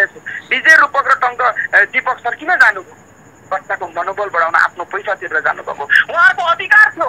गरेको छु। विजय रूपक र टङ्क दिपक सर किन जानुभयो बच्चाको मनोबल बढाउन आफ्नो पैसा तिरेर जानुभएको। उहाँहरूको अधिकार थियो।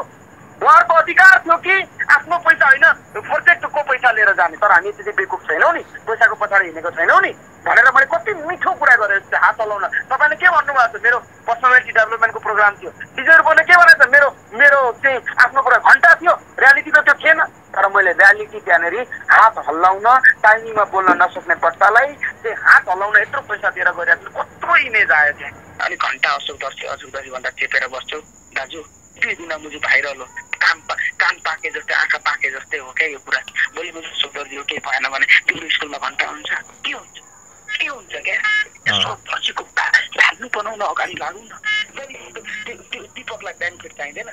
उहाँहरूको अधिकार थियो कि आफ्नो पैसा होइन? प्रोजेक्टको पैसा लिएर जाने। तर हामी त्यति बेकुफ छैनौँ नि। पैसाको पछाडि हिँडेको छैनौँ नि। भनेर मैले कति मिठो कुरा गरेँ हात हलाउन। तपाईँले के भन्नुभएको छ? मेरो पर्सनालिटी डेभलपमेन्टको प्रोग्राम थियो। विजय रूपकले के भनेको छ? मेरो मेरो चाहिँ आफ्नो कुरा घन्टा थियो। रियालिटी त त्यो थिएन। तर मैले रियालिटी त्यहाँनिर हात हल्लाउन टाइमिङमा बोल्न नसक्ने बच्चालाई चाहिँ हात हल्लाउन यत्रो पैसा दिएर गइरहेको छु। कत्रो इमेज आयो त्यहाँ। अनि घन्टा अशोक दर्शी अशोक दर्शी भन्दा चेपेर बस्छु। दाजु दुई दिन मुझे भाइरल हो? काम पा कान पाके जस्तै आँखा पाके जस्तै हो क्या यो कुरा? भोलि मुझे अशोक दर्जी हो केही भएन भने तिम्रो स्कुलमा घन्टा हुन्छ। के हुन्छ? के हुन्छ क्या यसो दर्जीको लाग्नु बनाउन अगाडि लागौँ न दिपकलाई बेनिफिट चाहिँदैन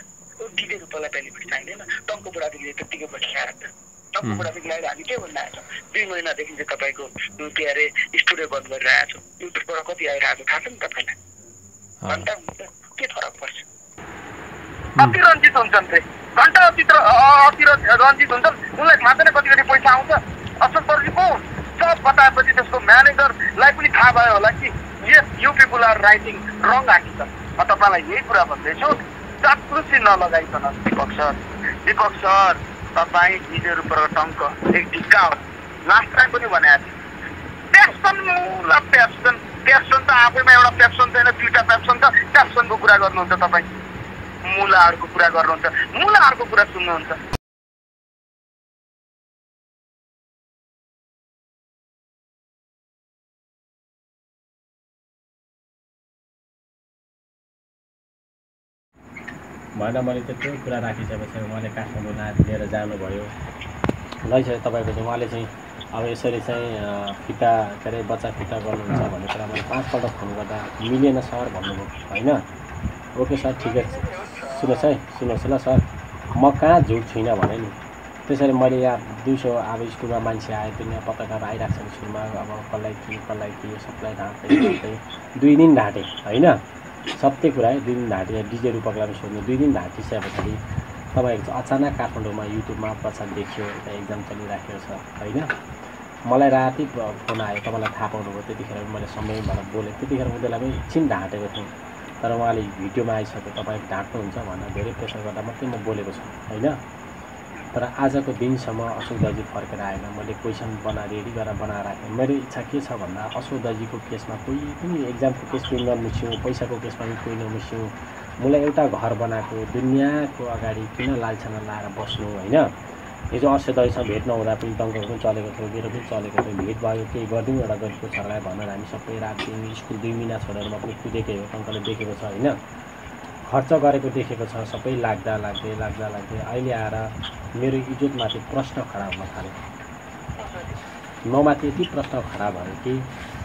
दिदे रूपलाई बेनिफिट चाहिँदैन टङ्को बुढादेखिले त्यत्तिकै बसिरहेको छ टङ्को बुढादेखि अहिले हामी के भन्न आएको छौँ दुई महिनादेखि चाहिँ तपाईँको के अरे स्टुडियो बन्द गरिरहेको छौँ युट्युबबाट कति आइरहेको थाहा छ नि तपाईँलाई घन्टा के फरक पर्छ अति रञ्जित हुन्छन् रे घन्टा अति अति रञ्जित हुन्छन् उनलाई थाहा छैन कति कति पैसा आउँछ असल दर्जी को सब बताएपछि त्यसको म्यानेजरलाई पनि थाहा भयो होला कि yes you people writing wrong article म तपाईँलाई यही कुरा भन्दैछु चाप्रुसी नलगाइकन दिपक सर दिपक सर तपाईँ हिजोहरू टङ्क एक ढिक्का हो। लास्ट टाइम पनि भनेको थिएँ प्यासन प्यासन त आफैमा एउटा प्यासन छैन दुईवटा प्यासन छ प्यासनको कुरा गर्नुहुन्छ तपाईँ। मुलाहरूको कुरा गर्नुहुन्छ। मुलाहरूको कुरा सुन्नुहुन्छ। भएन मैले त्यत्रो कुरा राखिसकेपछि उहाँले काठमाडौँ ना लिएर जानुभयो। लैसक्यो तपाईँको चाहिँ उहाँले चाहिँ अब यसरी चाहिँ फिर्ता के अरे बच्चा फिर्ता गर्नुहुन्छ भन्ने कुरा मैले पाँचपल्ट फोन गर्दा मिलेन सर भन्नुभयो होइन? ओके सर ठिकै सुन्नुहोस् है सुन्नुहोस् ल सर। म कहाँ झुट छुइनँ भने नि। त्यसरी मैले यहाँ दिउँसो अब स्कुलमा मान्छे आए पनि पत्रकार आइरहेको छ स्कुलमा अब कसलाई के कसलाई के सबलाई ढाँट्दै दुई दिन ढाँटेँ होइन? सत्य कुरा है दुई दिन ढाँटेँ डिजे रूपकलाई सोध्नु दुई दिन ढाँटिसके पछाडि तपाईँको चाहिँ अचानक काठमाडौँमा युट्युबमा प्रचार देखियो यता एक्जाम चलिराखेको छ होइन? मलाई राति फोन आयो तपाईँलाई थाहा पाउनुभयो त्यतिखेर मैले समय भएर बोलेँ। त्यतिखेर उनीहरूलाई पनि एकछिन ढाँटेको थिएँ। तर उहाँले भिडियोमा आइसक्यो तपाईँ ढाँट्नुहुन्छ भनेर धेरै प्रेसर गर्दा मात्रै म बोलेको छु होइन? तर आजको दिनसम्म अशोक दाजु फर्केर आएन। मैले क्वेसन बना रेडी गरेर बनाएर राखेँ मेरो इच्छा के छ भन्दा अशोक दाजुको केसमा कोही पनि एक्जामको केस पनि नमुस्यौँ पैसाको केसमा पनि कोही नमुस्यौँ मलाई एउटा घर बनाएको दुनियाँको अगाडि किन लालछना लाएर बस्नु होइन? हिजो अस्य दहीसँग भेट नहुँदा पनि टङ्कको पनि चलेको थियो मेरो पनि चलेको थियो। भेट भयो केही गरिदिउँ एउटा गरिबको छोरालाई भनेर हामी सबै दिन स्कुल दुई महिना छोडेर म पनि कुदेकै हो टङ्कले देखेको छ होइन? खर्च गरेको देखेको छ सबै लाग्दा लाग्दै लाग्दा लाग्दै। अहिले आएर मेरो इज्जतमाथि प्रश्न खडा हुन थाल्यो ममाथि यति प्रश्न खडा भयो कि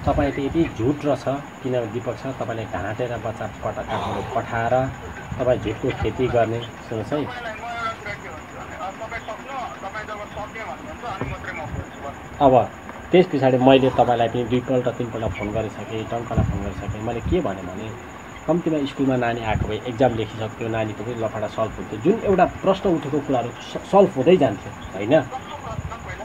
तपाईँ त यति झुट रहेछ किनभने दिपक छ तपाईँले ढाँटेर बच्चा पटाकाहरू पठाएर तपाईँ झुटको खेती गर्ने सुन्नुहोस् है। अब त्यस पछाडि मैले तपाईँलाई पनि दुईपल्ट तिनपल्ट फोन गरिसकेँ टङ्कलाई फोन गरिसकेँ। मैले के भने कम्तीमा स्कुलमा नानी आएको भए एक्जाम लेखिसक्थ्यो नानीको पनि लफाडा सल्भ हुन्थ्यो। जुन एउटा प्रश्न उठेको कुराहरू सल्भ हुँदै जान्थ्यो होइन?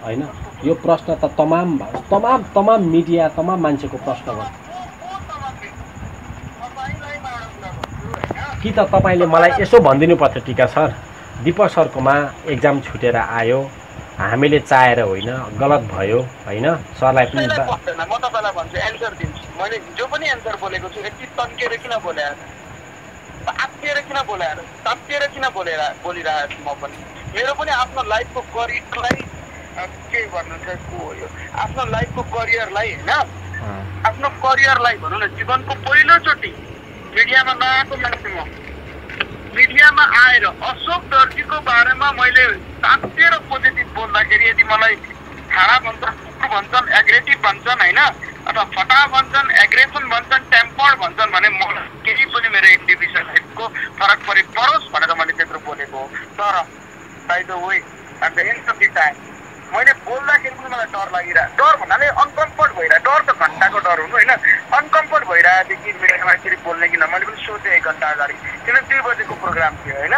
होइन? यो प्रश्न त तमाम तमाम तमाम मिडिया तमाम मान्छेको प्रश्न हो। कि त तपाईँले मलाई यसो भनिदिनु पर्थ्यो टिका सर? दिपक सरकोमा एक्जाम छुटेर आयो। हामीले चाहेर होइन गलत भयो होइन? सरलाई पनि म तपाईँलाई भन्छु एन्सर दिन्छु। मैले जो पनि एन्सर बोलेको छु यति तन्केर किन बोले आत्तिएर किन बोले तात्तिएर किन बोलेर बोलिरहेको छु म पनि? मेरो पनि आफ्नो लाइफको करियरलाई के भन्नु को हो यो? आफ्नो लाइफको करियरलाई होइन? आफ्नो करियरलाई भनौँ न जीवनको पहिलोचोटि मिडियामा नआएको मान्छे म। मिडियामा आएर अशोक दर्जीको बारेमा मैले तात्तिएर पोजिटिभ बोल्दाखेरि यदि मलाई खाडा भन्छन् कुकुर भन्छन् एग्रेसिभ भन्छन् होइन अथवा फटा भन्छन् एग्रेसन भन्छन् टेम्पर भन्छन् भने मलाई केही पनि मेरो इन्डिभिजुअल लाइफको फरक परे परोस् भनेर मैले त्यत्रो बोलेको हो। तर by the way at the end of the time बोल्दाखेरि पनि मलाई डर लागिरहेको डर भन्नाले अनकम्फर्ट भइरहेको डर त घन्टाको डर हुनु होइन। अनकम्फर्ट कि मिडियामा यसरी बोल्ने किन मैले पनि सोचेँ एक घन्टा अगाडि। किन दुई बजेको प्रोग्राम थियो होइन?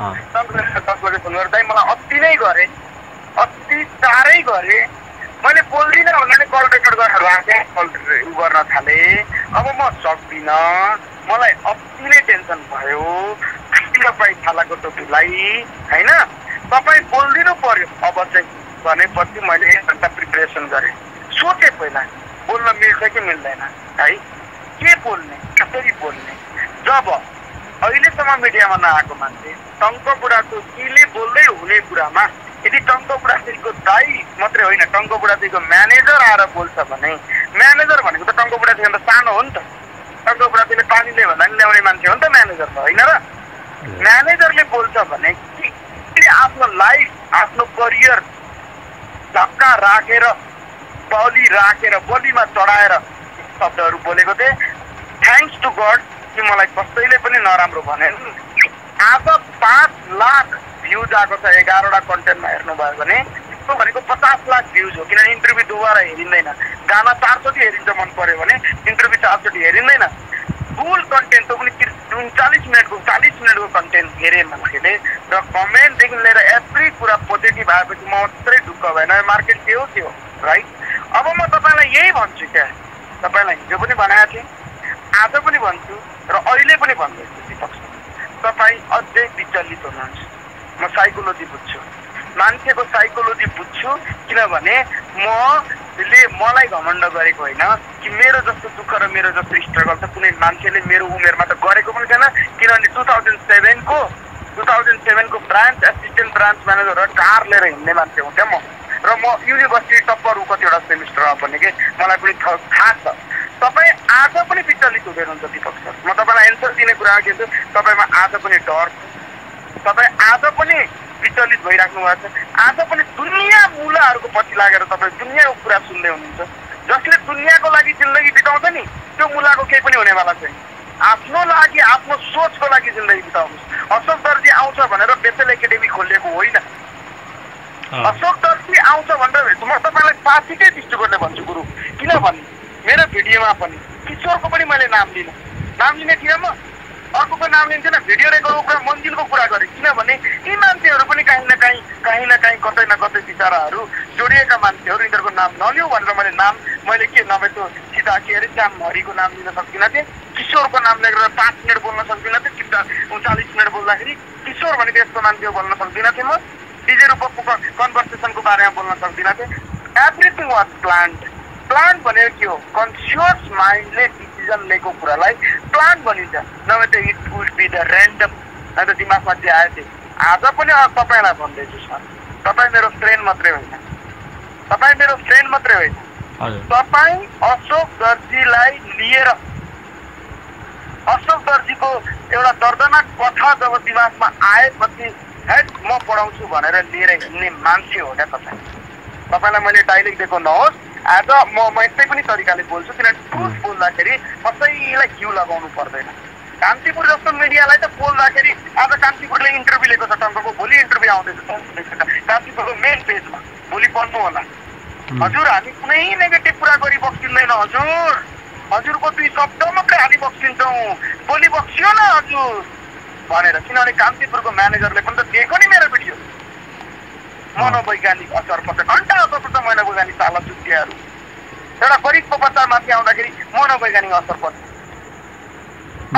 दस बजे फोन गर्दा मलाई अति नै गरेँ अति चाँडै गरेँ। मैले बोल्दिनँ भन्नाले कल रेकर्ड गरेर राखे उ गर्न थाले। अब म सक्दिनँ। मलाई अति नै टेन्सन भयो। तपाईँ छालाको टोपीलाई होइन? तपाईँ बोलिदिनु पर्यो। अब चाहिँ भनेपछि मैले एक घन्टा प्रिपेरेसन गरेँ सोचेँ पहिला. बोल्न मिल्छ कि मिल्दैन है के बोल्ने कसरी बोल्ने जब अहिलेसम्म मिडियामा नआएको मान्छे टङ्क बुढाको केले बोल्दै हुने कुरामा यदि टङ्क बुढाश्रीको दाई मात्रै होइन टङ्क बुढाश्रीको म्यानेजर आएर बोल्छ भने म्यानेजर भनेको त टङ्क बुढाश्री त सानो हो नि त टङ्क बुढाश्रीले पानी ल्यायो भन्दा पनि ल्याउने मान्छे हो नि त म्यानेजर त होइन र म्यानेजरले बोल्छ भने के आफ्नो लाइफ आफ्नो करियर धक्का राखेर बलि राखेर बलिमा चढाएर शब्दहरू बोलेको थिएँ। थ्याङ्क्स टु गड कि मलाई कसैले पनि नराम्रो भनेन। आज पाँच लाख भ्युज आएको छ एघारवटा कन्टेन्टमा हेर्नुभयो भने। त्यो भनेको पचास लाख भ्युज हो किनभने इन्टरभ्यू दोबारा हेरिँदैन। गाना चारचोटि हेरिन्छ मन पर्यो भने इन्टरभ्यू चारचोटि हेरिँदैन। फुल कन्टेन्ट त्यो पनि उन्चालिस मिनटको चालिस मिनटको कन्टेन्ट हेरेँ मान्छेले र कमेन्टदेखि लिएर एभ्री कुरा पोजिटिभ आएपछि म मात्रै ढुक्क भएन मार्केट के हो हो राइट अब म तपाईँलाई यही भन्छु क्या तपाईँलाई हिजो पनि भनेको थिएँ आज पनि भन्छु र अहिले पनि भन्दैछु सर। तपाईँ अझै विचलित हुनुहुन्छ म साइकोलोजी बुझ्छु मान्छेको साइकोलोजी बुझ्छु किनभने मले मलाई घमण्ड गरेको होइन कि मेरो जस्तो दुःख र मेरो जस्तो स्ट्रगल त कुनै मान्छेले मेरो उमेरमा त गरेको पनि छैन। किनभने टु थाउजन्ड सेभेनको टु थाउजन्ड सेभेनको ब्रान्च एसिस्टेन्ट ब्रान्च म्यानेजर र कार लिएर हिँड्ने मान्छे हुँ क्या म। र म युनिभर्सिटी टप्पर ऊ कतिवटा सेमिस्टरमा पनि कि मलाई पनि थाहा छ। तपाईँ आज पनि विचलित हुँदै हुनुहुन्छ दिपक म तपाईँलाई एन्सर दिने कुरामा के छु तपाईँमा आज पनि डर छ। तपाईँ आज पनि विचलित भइराख्नु भएको छ। आज पनि दुनियाँ मुलाहरूको पछि लागेर तपाईँ दुनियाँको कुरा सुन्दै हुनुहुन्छ। जसले दुनियाँको लागि जिन्दगी बिताउँछ नि त्यो मुलाको केही पनि हुनेवाला छैन। आफ्नो लागि आफ्नो सोचको लागि जिन्दगी बिताउनुहोस्। अशोक दर्जी आउँछ भनेर बेचेल एकाडेमी खोलिएको होइन। अशोक दर्जी आउँछ भनेर म तपाईँलाई साथीकै दृष्टिकोणले भन्छु गुरु। किनभने मेरो भिडियोमा पनि किशोरको पनि मैले नाम लिनँ। नाम लिने थिएँ म? अर्कोको नाम लिन्थेन भिडियो रेकर्डको कुरा मन्दिरको कुरा गरेँ। किनभने यी मान्छेहरू पनि काहीँ न काहीँ काहीँ न काहीँ कतै न कतै बिचराहरू जोडिएका मान्छेहरू यिनीहरूको नाम नलिऊ भनेर मैले नाम मैले के नभए त्यो सीता के अरे श्याम हरिको नाम लिन सक्दिनँ थिएँ। किशोरको नाम लिएर पाँच मिनट बोल्न सक्दिनँ थिएँ चिन्ता उन्चालिस मिनट बोल्दाखेरि किशोर भनेको यस्तो मान्छे बोल्न सक्दिनँ थिएँ म। डिजे रूपको कन्भर्सेसनको बारेमा बोल्न सक्दिनँ थिएँ। एभ्रिथिङ वाज प्लान्ट प्लान भनेको के हो? कन्सियस माइन्डले डिसिजन लिएको कुरालाई प्लान भनिन्छ नभए त it would be the random अन्त दिमागमा चाहिँ आयो थियो आज पनि तपाईँलाई भन्दैछु सर। तपाईँ मेरो फ्रेन्ड मात्रै होइन। तपाईँ मेरो फ्रेन्ड मात्रै होइन। तपाईँ अशोक दर्जीलाई लिएर अशोक दर्जीको एउटा दर्दनाक कथा जब दिमागमा आएपछि हेड म पढाउँछु भनेर लिएर हिँड्ने मान्छे हो क्या तपाईँ। तपाईँलाई मैले डाइलेक्ट दिएको नहोस्। आज म म यस्तै पनि तरिकाले बोल्छु किनभने ट्रुथ बोल्दाखेरि कसैलाई घिउ लगाउनु पर्दैन। कान्तिपुर जस्तो मिडियालाई त बोल्दाखेरि आज कान्तिपुरले इन्टरभ्यू लिएको छ टङ्कको भोलि इन्टरभ्यू आउँदैछ कान्तिपुरको मेन पेजमा भोलि पढ्नु होला। हजुर हामी कुनै नेगेटिभ कुरा गरी बक्सिँदैन हजुर। हजुरको दुई शब्द मात्रै हाली बक्सिन्छौँ। भोलि बक्सियो न हजुर। भनेर किनभने कान्तिपुरको म्यानेजरले पनि त दिएको नि मेरो भिडियो। मनोवैज्ञानिक असर पर्छ घन्टा असर पर्छ मनोवैज्ञानिक चाला चुटियाहरू एउटा गरिबको बच्चा माथि आउँदाखेरि मनोवैज्ञानिक असर पर्छ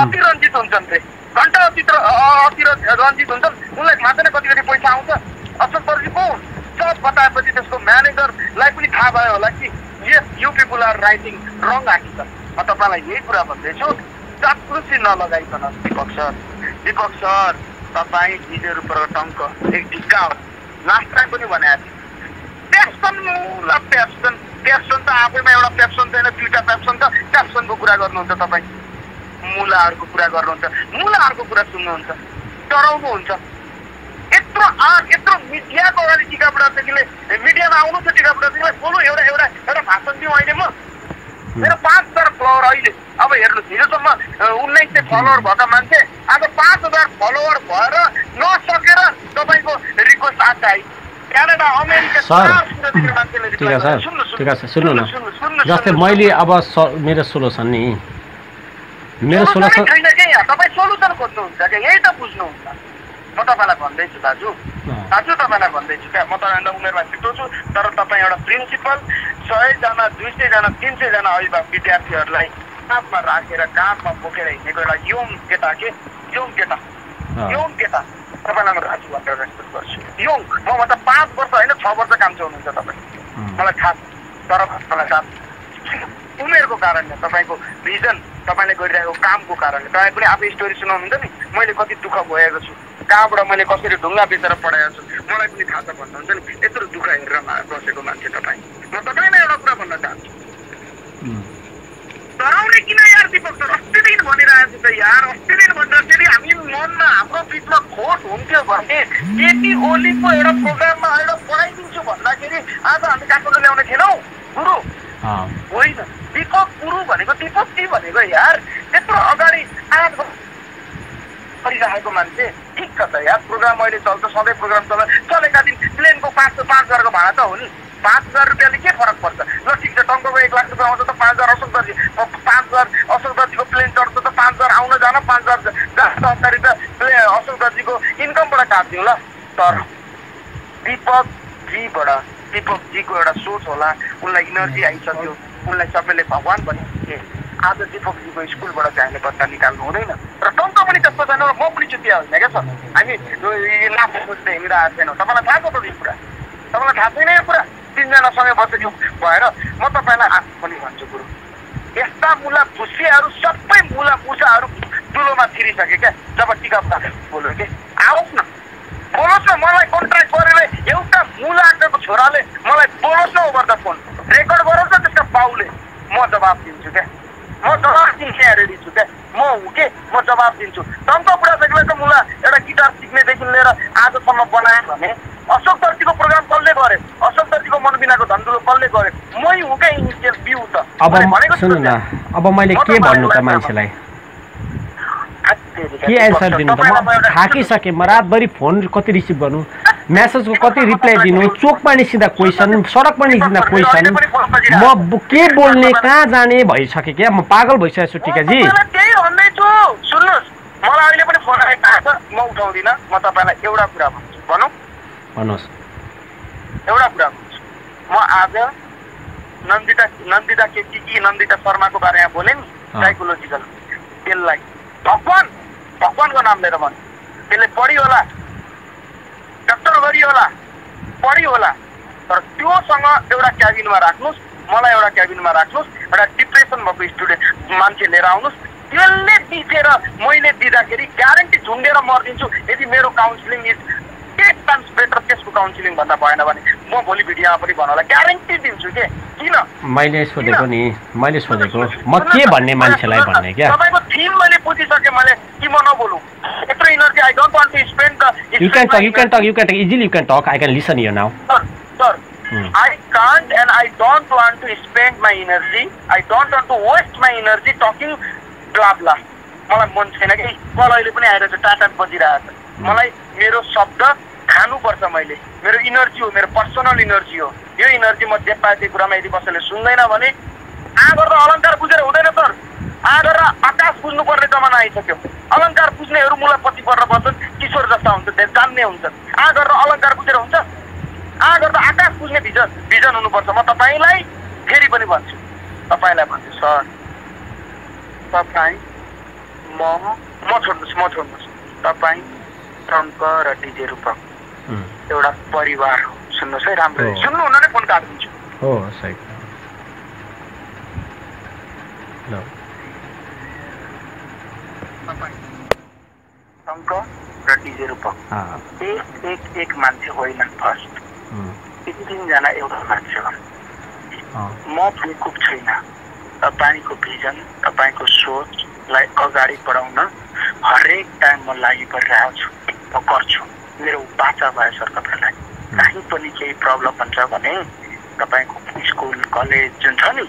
अति रञ्जित हुन्छन् रे घन्टा अति अति रञ्जित हुन्छन् उनलाई थाहा छैन कति कति पैसा आउँछ अशोक दर्जी को? सब बताएपछि त्यसको म्यानेजरलाई पनि थाहा भयो होला कि yes you people are writing wrong article म तपाईँलाई यही कुरा भन्दैछु चाप्लुसी नलगाइकन दिपक सर. दिपक सर. तपाईँ हिजो रूपको टङ्क एक ढिक्का हो लास्ट टाइम पनि भनेको थिएँ। पेप्सन मुला पेप्सन पेप्सन त आफैमा एउटा पेप्सन छैन दुईवटा पेप्सन छ। पेप्सनको कुरा गर्नुहुन्छ तपाईँ। मुलाहरूको कुरा गर्नुहुन्छ। मुलाहरूको कुरा सुन्नुहुन्छ। डराउनुहुन्छ यत्रो आँट यत्रो मिडियाको अगाडि टिका मिडियामा आउनु छ टिका बोलु एउटा एउटा एउटा भाषण दिउँ अहिले म। मेरो पाँच हजार फलोवर अहिले। अब हेर्नुहोस् हिजोसम्म उन्नाइस सय फलोवर भएका मान्छे आज पाँच हजार फलोवर भएर नसकेर तपाईँको रिक्वेस्ट सुन्नु, सुन्नु, जस्तै मैले। अब मेरो सोल्युसन नि। मेरो सोल्युसनै म तपाईँलाई भन्दैछु दाजु। दाजु तपाईँलाई भन्दैछु क्या म तपाईँभन्दा उमेरमा छिटो छु तर तपाईँ एउटा प्रिन्सिपल सयजना दुई सयजना तिन सयजना अभिभावक विद्यार्थीहरूलाई काँधमा राखेर काँधमा बोकेर हिँडेको एउटा यङ केटा के? यङ केटा। यङ केटा। तपाईँलाई म दाजु भनेर रेस्पेक्ट गर्छु। यङ म भन्दा पाँच वर्ष होइन छ वर्ष काम चाहिँ हुनुहुन्छ तपाईँ मलाई थाहा तर मलाई थाहा। उमेरको कारणले तपाईँको भिजन तपाईँले गरिरहेको कामको कारणले। तपाईँ पनि आफै स्टोरी सुनाउनुहुन्छ नि? मैले कति दुःख भएको छु। कहाँबाट मैले कसरी ढुङ्गा बेचेर पढाएको छु? मलाई पनि थाहा छ भन्नुहुन्छ नि। यत्रो दुःख हेरेर मा- बसेको मान्छे तपाईँ। म तपाईँलाई एउटा कुरा भन्न चाहन्छु। डराउने किन यार दिपक सर? अस्तिदेखि भनिरहेको छु त यार। अस्तिदेखि भनिरहेको फेरि हामी मनमा हाम्रो बिचमा खोट हुन्थ्यो भने केटी ओलीको एउटा प्रोग्राममा एउटा पढाइदिन्छु भन्दाखेरि आज हामी काठमाडौँ ल्याउने थिएनौँ। गुरु। होइन। दिपक गुरु भनेको दिपक टी भनेको यार? त्यत्रो अगाडि आठ गरिराखेको मान्छे। ठिक छ त यार प्रोग्राम अहिले चल्छ सधैँ प्रोग्राम चल्छ। चलेका दिन प्लेनको पाँच पाँच हजारको भाडा त हो नि। पाँच हजार रुपियाँले के फरक पर्छ? ल ठिक छ टङ्कको एक लाख रुपियाँ आउँछ त पाँच हजार अशोक दर्जी। पाँच हजार अशोक दर्जीको प्लेन चढ्छ त पाँच हजार आउन जान पाँच हजार। दस रुपियाँ प्ले अशोक दर्जीको इन्कमबाट काट्दिउँ ल। तर दिपक जीबाट दिपक जीको एउटा सोच होला। उनलाई इनर्जी आइसक्यो। उनलाई सबैले भगवान् भनिसके। आज दिपक जीको स्कुलबाट चाहिँ हामीले बच्चा निकाल्नु हुँदैन। र पनि त्यस्तो छैन म पनि चुतिया होइन क्या सर हामी सोच्दै हिँडिरहेको छैनौँ तपाईँलाई थाहा छ त यो कुरा तपाईँलाई थाहा छैन यो कुरा तिनजनासँगै बसेको भएर म तपाईँलाई आफ पनि भन्छु कुरो यस्ता मुला भुसियाहरू सबै मुला मुसाहरू दुलोमा छिरिसके क्या जब टिका बोल्यो कि आओस् न बोलोस् न मलाई कन्ट्र्याक्ट गरेर एउटा मुलाको छोराले मलाई बोलोस् न ओभर द फोन रेकर्ड गरोस् न त्यसका बाउले म जवाब दिन्छु क्या म जवाब दिन्छु यहाँ रेडी छु क्या म हुँ के म जवाब दिन्छु बुढासाइकलाई त मुला एउटा गिटार सिक्नेदेखि लिएर आजसम्म बनाएँ भने अशोक दर्जीको प्रोग्राम कसले गरे अशोक दर्जीको मनबिनाको धन्दुलो कसले गरे मै हुँ क्या इनिसियल बिउ त अब भनेको सुन्नु न अब मैले के भन्नु त मान्छेलाई के एन्सर दिनु त म थाकिसकेँ म रातभरि फोन कति रिसिभ गर्नु म्यासेजको कति रिप्लाई दिनु? चोकमा निस्किँदा क्वेसन सडकमा निस्किँदा क्वेसन म के बोल्ने कहाँ जाने भइसकेँ क्या? म पागल भइसकेको छु टिकाजी सुन्नुहोस् मलाई अहिले पनि फोन आइरहेको छ। म उठाउँदिनँ। म तपाईँलाई एउटा कुरा भन्छु। भनौँ भन्नुहोस्। एउटा कुरा भन्छु। म आज नन्दिता नन्दिता केसी कि नन्दिता शर्माको बारेमा बोलेँ नि। साइकोलोजिकल त्यसलाई भगवान् भगवान्को नाम लिएर भन्छु। त्यसले पढ्यो होला। डक्टर गरियो होला। पढ्यो होला। तर त्योसँग एउटा क्याबिनमा राख्नुहोस् मलाई एउटा क्याबिनमा राख्नुहोस् एउटा डिप्रेसन भएको स्टुडेन्ट मान्छे लिएर आउनुहोस्। त्यसले दिसेर मैले दिँदाखेरि ग्यारेन्टी झुन्डेर मरिदिन्छु। यदि मेरो counselling is ten times better त्यसको काउन्सिलिङ भन्दा भएन भने म भोलि भिडियोमा पनि भन्नु होला। ग्यारेन्टी दिन्छु के? किन? मैले सोधेको नि मैले सोधेको। म के भन्ने मान्छेलाई भन्ने क्या? तपाईँको थिम मैले बुझिसकेँ मैले कि म नबोलु? यत्रो energy I don't want to spend the you can talk you can talk you can talk easily you can talk I can listen you now Hmm. I can't and I don't want to spend my energy. I don't want to waste my energy talking blah blah. मलाई मन छैन कि। Call अहिले पनि आइरहेको छ टाटा बजिरहेको छ। मलाई मेरो शब्द खानुपर्छ मैले। मेरो इनर्जी हो मेरो पर्सनल इनर्जी हो। यो इनर्जी म जे पाए त्यो कुरामा यदि कसैले सुन्दैन भने आ गरेर अलङ्कार बुझेर हुँदैन सर। आ गरेर आकाश बुझ्नुपर्ने जमाना आइसक्यो। अलङ्कार बुझ्नेहरू मुला पछि परेर बस्छन् किशोर जस्ता हुन्छन् धेरै जान्ने हुन्छन्। आ गरेर अलङ्कार बुझेर हुन्छ। आ गर्दा आकाश बुझ्ने भिजन भिजन हुनुपर्छ। म तपाईँलाई फेरि पनि भन्छु। तपाईँलाई भन्छु सर तपाईँ म म छोड्नुहोस् म छोड्नुहोस्। तपाईँ टङ्क र डिजे रूपक। एउटा परिवार हो सुन्नुहोस् है. राम्रो। सुन्नु नै फोन काटिदिन्छु हो सही ल. र डिजे रूपक एक एक एक मान्छे होइन फर्स्ट तिन तिनजना एउटा मान्छे हो. म बेकुब छैन तपाईँको भिजन तपाईँको सोचलाई अगाडि बढाउन हरेक टाइम म लागि परिरहेको छु म गर्छु मेरो बाचा भयो सर तपाईँलाई कहीँ पनि केही प्रब्लम हुन्छ भने तपाईँको स्कुल कलेज जुन छ नि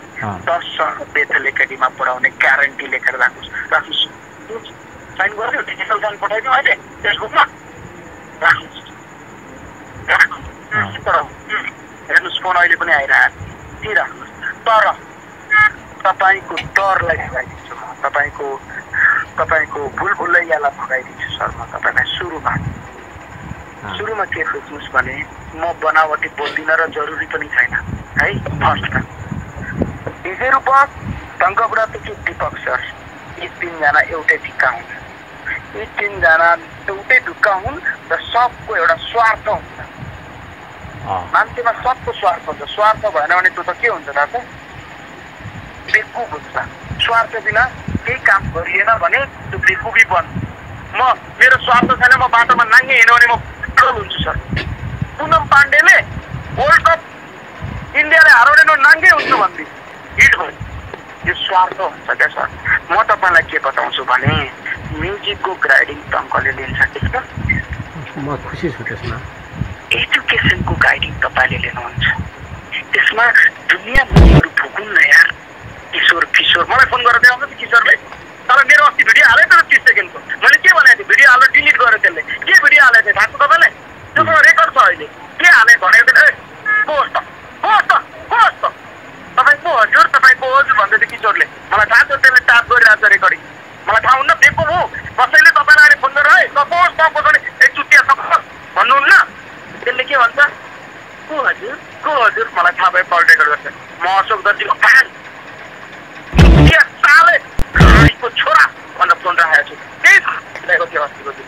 दस बेथल एकाडेमीमा पढाउने ग्यारेन्टी लेखेर राख्नुहोस् राख्नुहोस् साइन गरिदियो डिजिटल साइन पठाइदियो अहिले फेसबुकमा राख्नुहोस् हेर्नुहोस् फोन अहिले पनि आइरहेको त्यही राख्नुहोस् तर तपाईँको डरलाई भगाइदिन्छु म। तपाईँको तपाईँको भुलभुलैयालाई भगाइदिन्छु सर म। तपाईँलाई सुरुमा। सुरुमा के सोच्नुहोस् भने म बनावटी बोल्दिनँ र जरुरी पनि छैन है? फर्स्ट काम विजय रूपक टङ्कबुढादेखि दिपक सर यी तिनजना एउटै ढिक्का हुन्। यी तिनजना एउटै ढुक्का हुन् र सबको एउटा स्वार्थ हुन्छ। मान्छेमा सबको स्वार्थ हुन्छ। स्वार्थ भएन भने त्यो त के हुन्छ छ बेकुब हुन्छ स्वार्थ बिना केही काम गरिएन भने त्यो बेकुबी बन म मेरो स्वार्थ छैन म बाटोमा नाङ्गे हिँड्यो भने म हुन्छु सर पुनम पाण्डेले वर्ल्ड कप इन्डियाले हराउने न नाङ्गे हुन्छु भन्दै हिट भयो यो स्वार्थ हुन्छ क्या सर म तपाईँलाई के बताउँछु भने म्युजिकको ग्राइडिङ त अङ्कलले लिन्छ ठिक छ म खुसी छु त्यसमा एजुकेसनको गाइडिङ तपाईँले लिनुहुन्छ त्यसमा दुनियाँ मुनिहरू पुगुन् न यार किशोर किशोर मलाई फोन गरेर आउँछ नि किशोरले तर मेरो अस्ति भिडियो हालेँ तर तिस सेकेन्डको मैले के भनेको थिएँ भिडियो हालेर डिलिट गरेँ त्यसले के भिडियो हालेको थिएँ थाहा छ तपाईँलाई त्योसँग रेकर्ड छ अहिले के हाले भनेको थिएँ ए होस् त होस् त होस् त तपाईँको हजुर तपाईँको हजुर भन्दै थियो किशोरले मलाई थाहा छ त्यसले टाप गरिरहेको छ रेकर्डिङ मलाई थाहा हुन्न बेको हो कसैले तपाईँलाई फोन गरेर है सपोज सपोज एक चुट्टिया सपोज भन्नुहुन्न त्यसले के भन्छ को हजुर को हजुर मलाई थाहा भयो कल रेकर्ड गर्छ म अशोक दर्जीको फ्यान के साले राईको छोरा भनेर फोन राखेको छु। केही थाहा थियो अस्तिको दिन।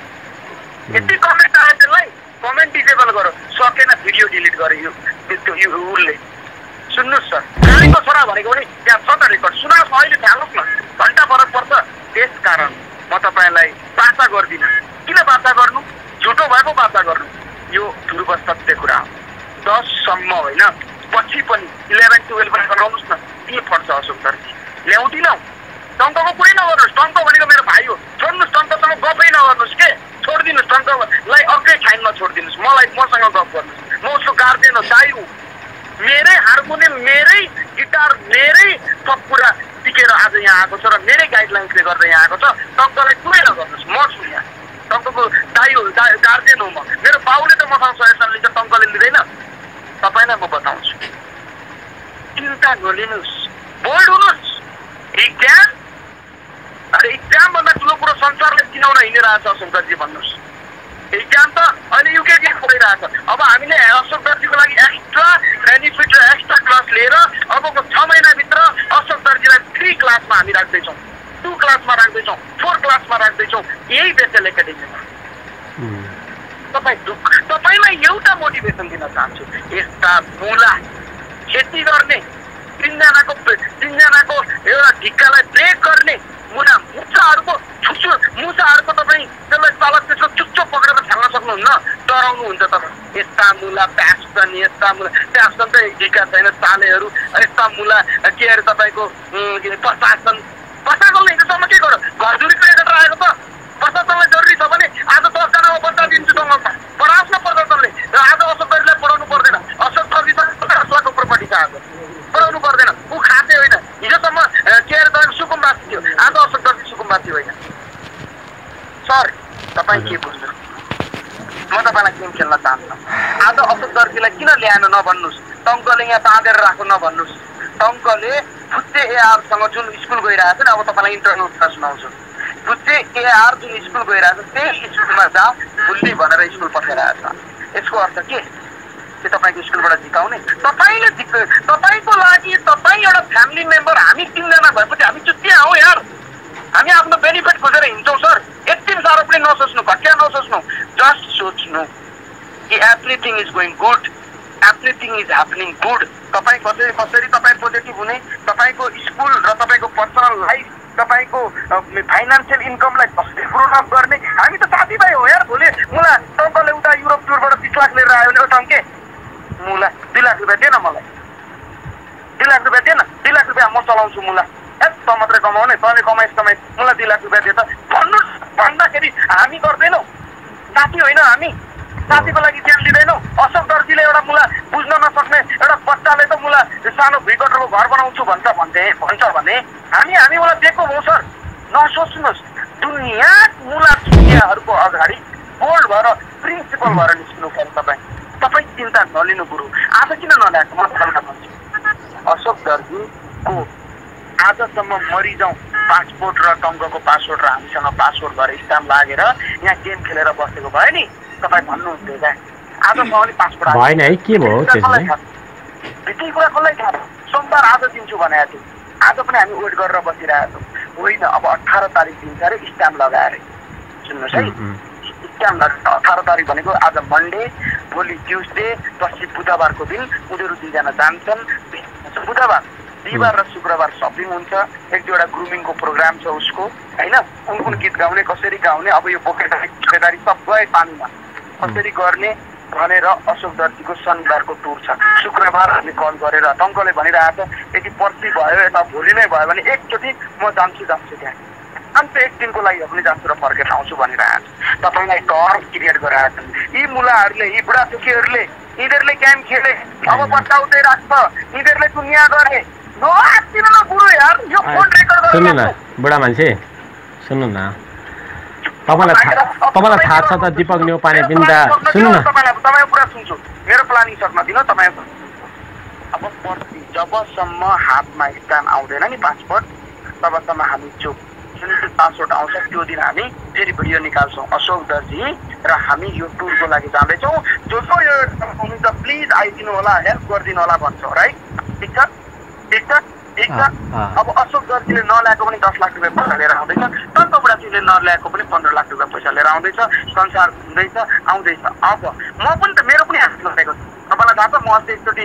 यति कमेन्ट आयो त्यसलाई कमेन्ट डिसेबल गर सकेन भिडियो डिलिट गरे यो उसले। सुन्नुहोस् सर राईको छोरा भनेको पनि त्यहाँ छ त रेकर्ड सुनानुहोस् अहिले थाल्नुहोस् न। घन्टा फरक पर्छ। त्यस कारण म तपाईँलाई बाचा गर्दिनँ। किन बाचा गर्नु? झुटो भएको बाचा गर्नु। यो ध्रुव सत्य कुरा हो। दससम्म होइन पछि पनि इलेभेन टुवेल्भ पनि गराउनुहोस् न। के पर्छ अशोक सर? ल्याउँदिनँ। टङ्कको कुरै नगर्नुहोस् टङ्क भनेको मेरो भाइ हो छोड्नुहोस् टङ्कसँग गफै नगर्नुहोस् के छोडिदिनुहोस् टङ्कलाई अर्कै ठाइनमा छोडिदिनुहोस् मलाई मसँग गफ गर्नुहोस् म उसको गार्जेन हो दाइ हो मेरै हार्मोनियम मेरै गिटार मेरै सब कुरा सिकेर आज यहाँ आएको छ र मेरै गाइडलाइन्सले गर्दा यहाँ आएको छ टङ्कलाई कुरै नगर्नुहोस् म छु यहाँ टङ्कको दाइ हो गा- गार्जेन हो म मेरो बाउले त मसँग सजेसन लिन्छ टङ्कले लिँदैन तपाईँलाई म बताउँछु चिन्ता नलिनुहोस् बोल्ड हुनुहोस् अरे इक्जामभन्दा ठुलो कुरो संसारले चिनाउन हिँडिरहेछ अशोक दर्जी भन्नुहोस् इक्जाम त अहिले युकेजी पढिरहेछ अब हामीले अशोक दर्जीको लागि एक्स्ट्रा बेनिफिट र एक्स्ट्रा क्लास लिएर अबको छ महिनाभित्र अशोक दर्जीलाई थ्री क्लासमा हामी राख्दैछौँ टू क्लासमा राख्दैछौँ फोर क्लासमा राख्दैछौँ यही बेसेल एकाडेमीमा तपाईँ दुःख तपाईँलाई एउटा मोटिभेसन दिन चाहन्छु यस्ता मुला खेती गर्ने तिनजनाको तिनजनाको एउटा ढिक्कालाई ब्रेक गर्ने मुना मुसाहरूको छुच्चो मुसाहरूको तपाईँ त्यसलाई तल त्यसको चुच्चो पक्रेर फाल्न सक्नुहुन्न डराउनुहुन्छ तपाईँ। यस्ता मुला प्यासन यस्ता मुला। प्यासन त ढिक्का छैन सालेहरू। यस्ता मुला के अरे तपाईँको प्रशासन प्रशासनले हिजोसम्म के गर्यो घरजुरीको एजेन्डा आएको त प्रशासनलाई जरुरी छ भने आज दसजनामा बच्चा दिन्छु तँगमा पढाओस् न प्रशासनले र आज अशोक दरीलाई पढाउनु पर्दैन अशोक दरीसँग पचास लाखको प्रोपर्टी छ आज पढाउनु पर्दैन ऊ खाते होइन हिजोसम्म अ, के अरे तपाईँको सुकुम्बासी थियो आज अशोक दर्जी सुकुम्बासी होइन सर तपाईँ के बुझ्नु? म तपाईँलाई गेम खेल्न चाहन्छु। आज अशोक दर्जीलाई किन ल्याएन नभन्नुहोस्? टङ्कले यहाँ बाँधेर राख्नु नभन्नुहोस्। टङ्कले फुच्चे एआरसँग जुन स्कुल गइरहेको छ नि अब तपाईँलाई इन्टरनल कुरा सुनाउँछु। फुच्चे एआर जुन स्कुल गइरहेको छ त्यही स्कुलमा जा भुल्ली भनेर स्कुल पठाइरहेको छ। यसको अर्थ के? के तपाईँको स्कुलबाट झिकाउने तपाईँले झिक तपाईँको लागि तपाईँ एउटा फ्यामिली मेम्बर हामी तिनजना भएपछि हामी चुत्तिया हौ यार। हामी आफ्नो बेनिफिट खोजेर हिँड्छौँ सर। साह्रो पनि नसोच्नु घटिया नसोच्नु जस्ट सोच्नु कि everything is going good everything is happening good तपाईँ कसरी कसरी तपाईँ पोजिटिभ हुने? तपाईँको स्कुल र तपाईँको पर्सनल लाइफ तपाईँको फाइनेन्सियल इन्कमलाई कसरी ग्रोन गर्ने? हामी त साथीभाइ हो यार भोलि। मुला तपाईँले उता युरोप टुरबाट बिस लाख लिएर आयो भने एउटा टङ्के मुला दुई लाख रुपियाँ दिएन मलाई। दुई लाख रुपियाँ दिएन दुई लाख रुपियाँ म चलाउँछु मुला। ए त मात्रै कमाउने तँले कमाइस् कमाइस्। मलाई दुई लाख रुपियाँ दिए त। भन्दाखेरि हामी गर्दैनौँ। साथी होइन हामी। साथीको लागि जेल दिँदैनौँ अशोक दर्जीले एउटा मुला बुझ्न नसक्ने एउटा बच्चाले त मुला सानो भुइँकटरको घर बनाउँछु भन्छ भन्थे भन्छ भने। हामी हामी मलाई दिएको हौ सर। नसोच्नुहोस्। दुनियाँ मुला दुनियाँहरूको अगाडि बोल्ड भएर प्रिन्सिपल भएर निस्किनु पर्छ तपाईँ। तपाईँ चिन्ता नलिनु गुरु। आज किन नल्याएको? म भन्छु अशोक दर्जीको आजसम्म मरिजाउँ पासपोर्ट र टङ्कको पासपोर्ट र हामीसँग पासपोर्ट भएर स्टाम्प लागेर यहाँ गेम खेलेर बसेको भयो नि? तपाईँ भन्नुहुन्थ्यो क्या। आजसम्म पनि पासपोर्ट आएको भएन है के भयो भित्री कुरा कसलाई थाहा? सोमबार आज दिन्छु भनेको थियो। आज पनि हामी वेट गरेर बसिरहेको छौँ। होइन अब अठार तारिक दिन्छ अरे स्ट्याम्प लगाएर। सुन्नुहोस् है। स्ट्याम्प लगाएर अठार तारिक भनेको आज मन्डे भोलि ट्युसडे पछि बुधबारको दिन उनीहरू दुईजना जान्छन्। बुधबार। बिहिबार र शुक्रबार सपिङ हुन्छ। एक दुईवटा ग्रुमिङको प्रोग्राम छ उसको। होइन? कुन कुन गीत गाउने कसरी गाउने अब यो बोकेदारी सब गए पानीमा। कसरी गर्ने भनेर अशोक दर्जीको शनिबारको टुर छ। शुक्रबार हामी कल गरेर टङ्कले भनिरहेको छ यदि पर्सि भयो यता भोलि नै भयो भने एकचोटि म जान्छु जान्छु त्यहाँ। अन्त एक दिनको लागि पनि जान्छु र फर्केर आउँछु भनिरहेको छ तपाईँलाई डर क्रिएट गराएको छन् यी मुलाहरूले यी बुढाथुकीहरूले यिनीहरूले गेम खेले। अब बचाउँदै राख्छ। यिनीहरूले दुनियाँ गरे। सुन्नु न बुढा मान्छे सुन्नु न। तपाईँलाई थाहा तपाईँलाई थाहा छ त दिपक न्यौपाने बिन्दा सुन्नु न। तपाईँलाई तपाईँको कुरा सुन्छु। मेरो प्लानिङ सक्न दिनु तपाईँको अब जबसम्म हातमा स्ट्याम्प आउँदैन नि पासपोर्ट तबसम्म हामी चुप जुन दिन पासपोर्ट आउँछ त्यो दिन हामी फेरि भिडियो निकाल्छौँ। अशोक दर्जी र हामी यो टुरको लागि जाँदैछौँ। जो जो यो हुनुहुन्छ प्लिज आइदिनु होला हेल्प गरिदिनु होला भन्छौँ राइट ठिक छ? ठिक छ ठिक छ। अब अशोक दर्जीले नल्याएको पनि दस लाख रुपियाँ पैसा लिएर आउँदैछ। टन्क बुढाजीले नल्याएको पनि पन्ध्र लाख रुपियाँ पैसा लिएर आउँदैछ। संसार हुँदैछ आउँदैछ। अब म पनि त मेरो पनि हात लागेको छ। तपाईँलाई थाहा छ म अस्ति एकचोटि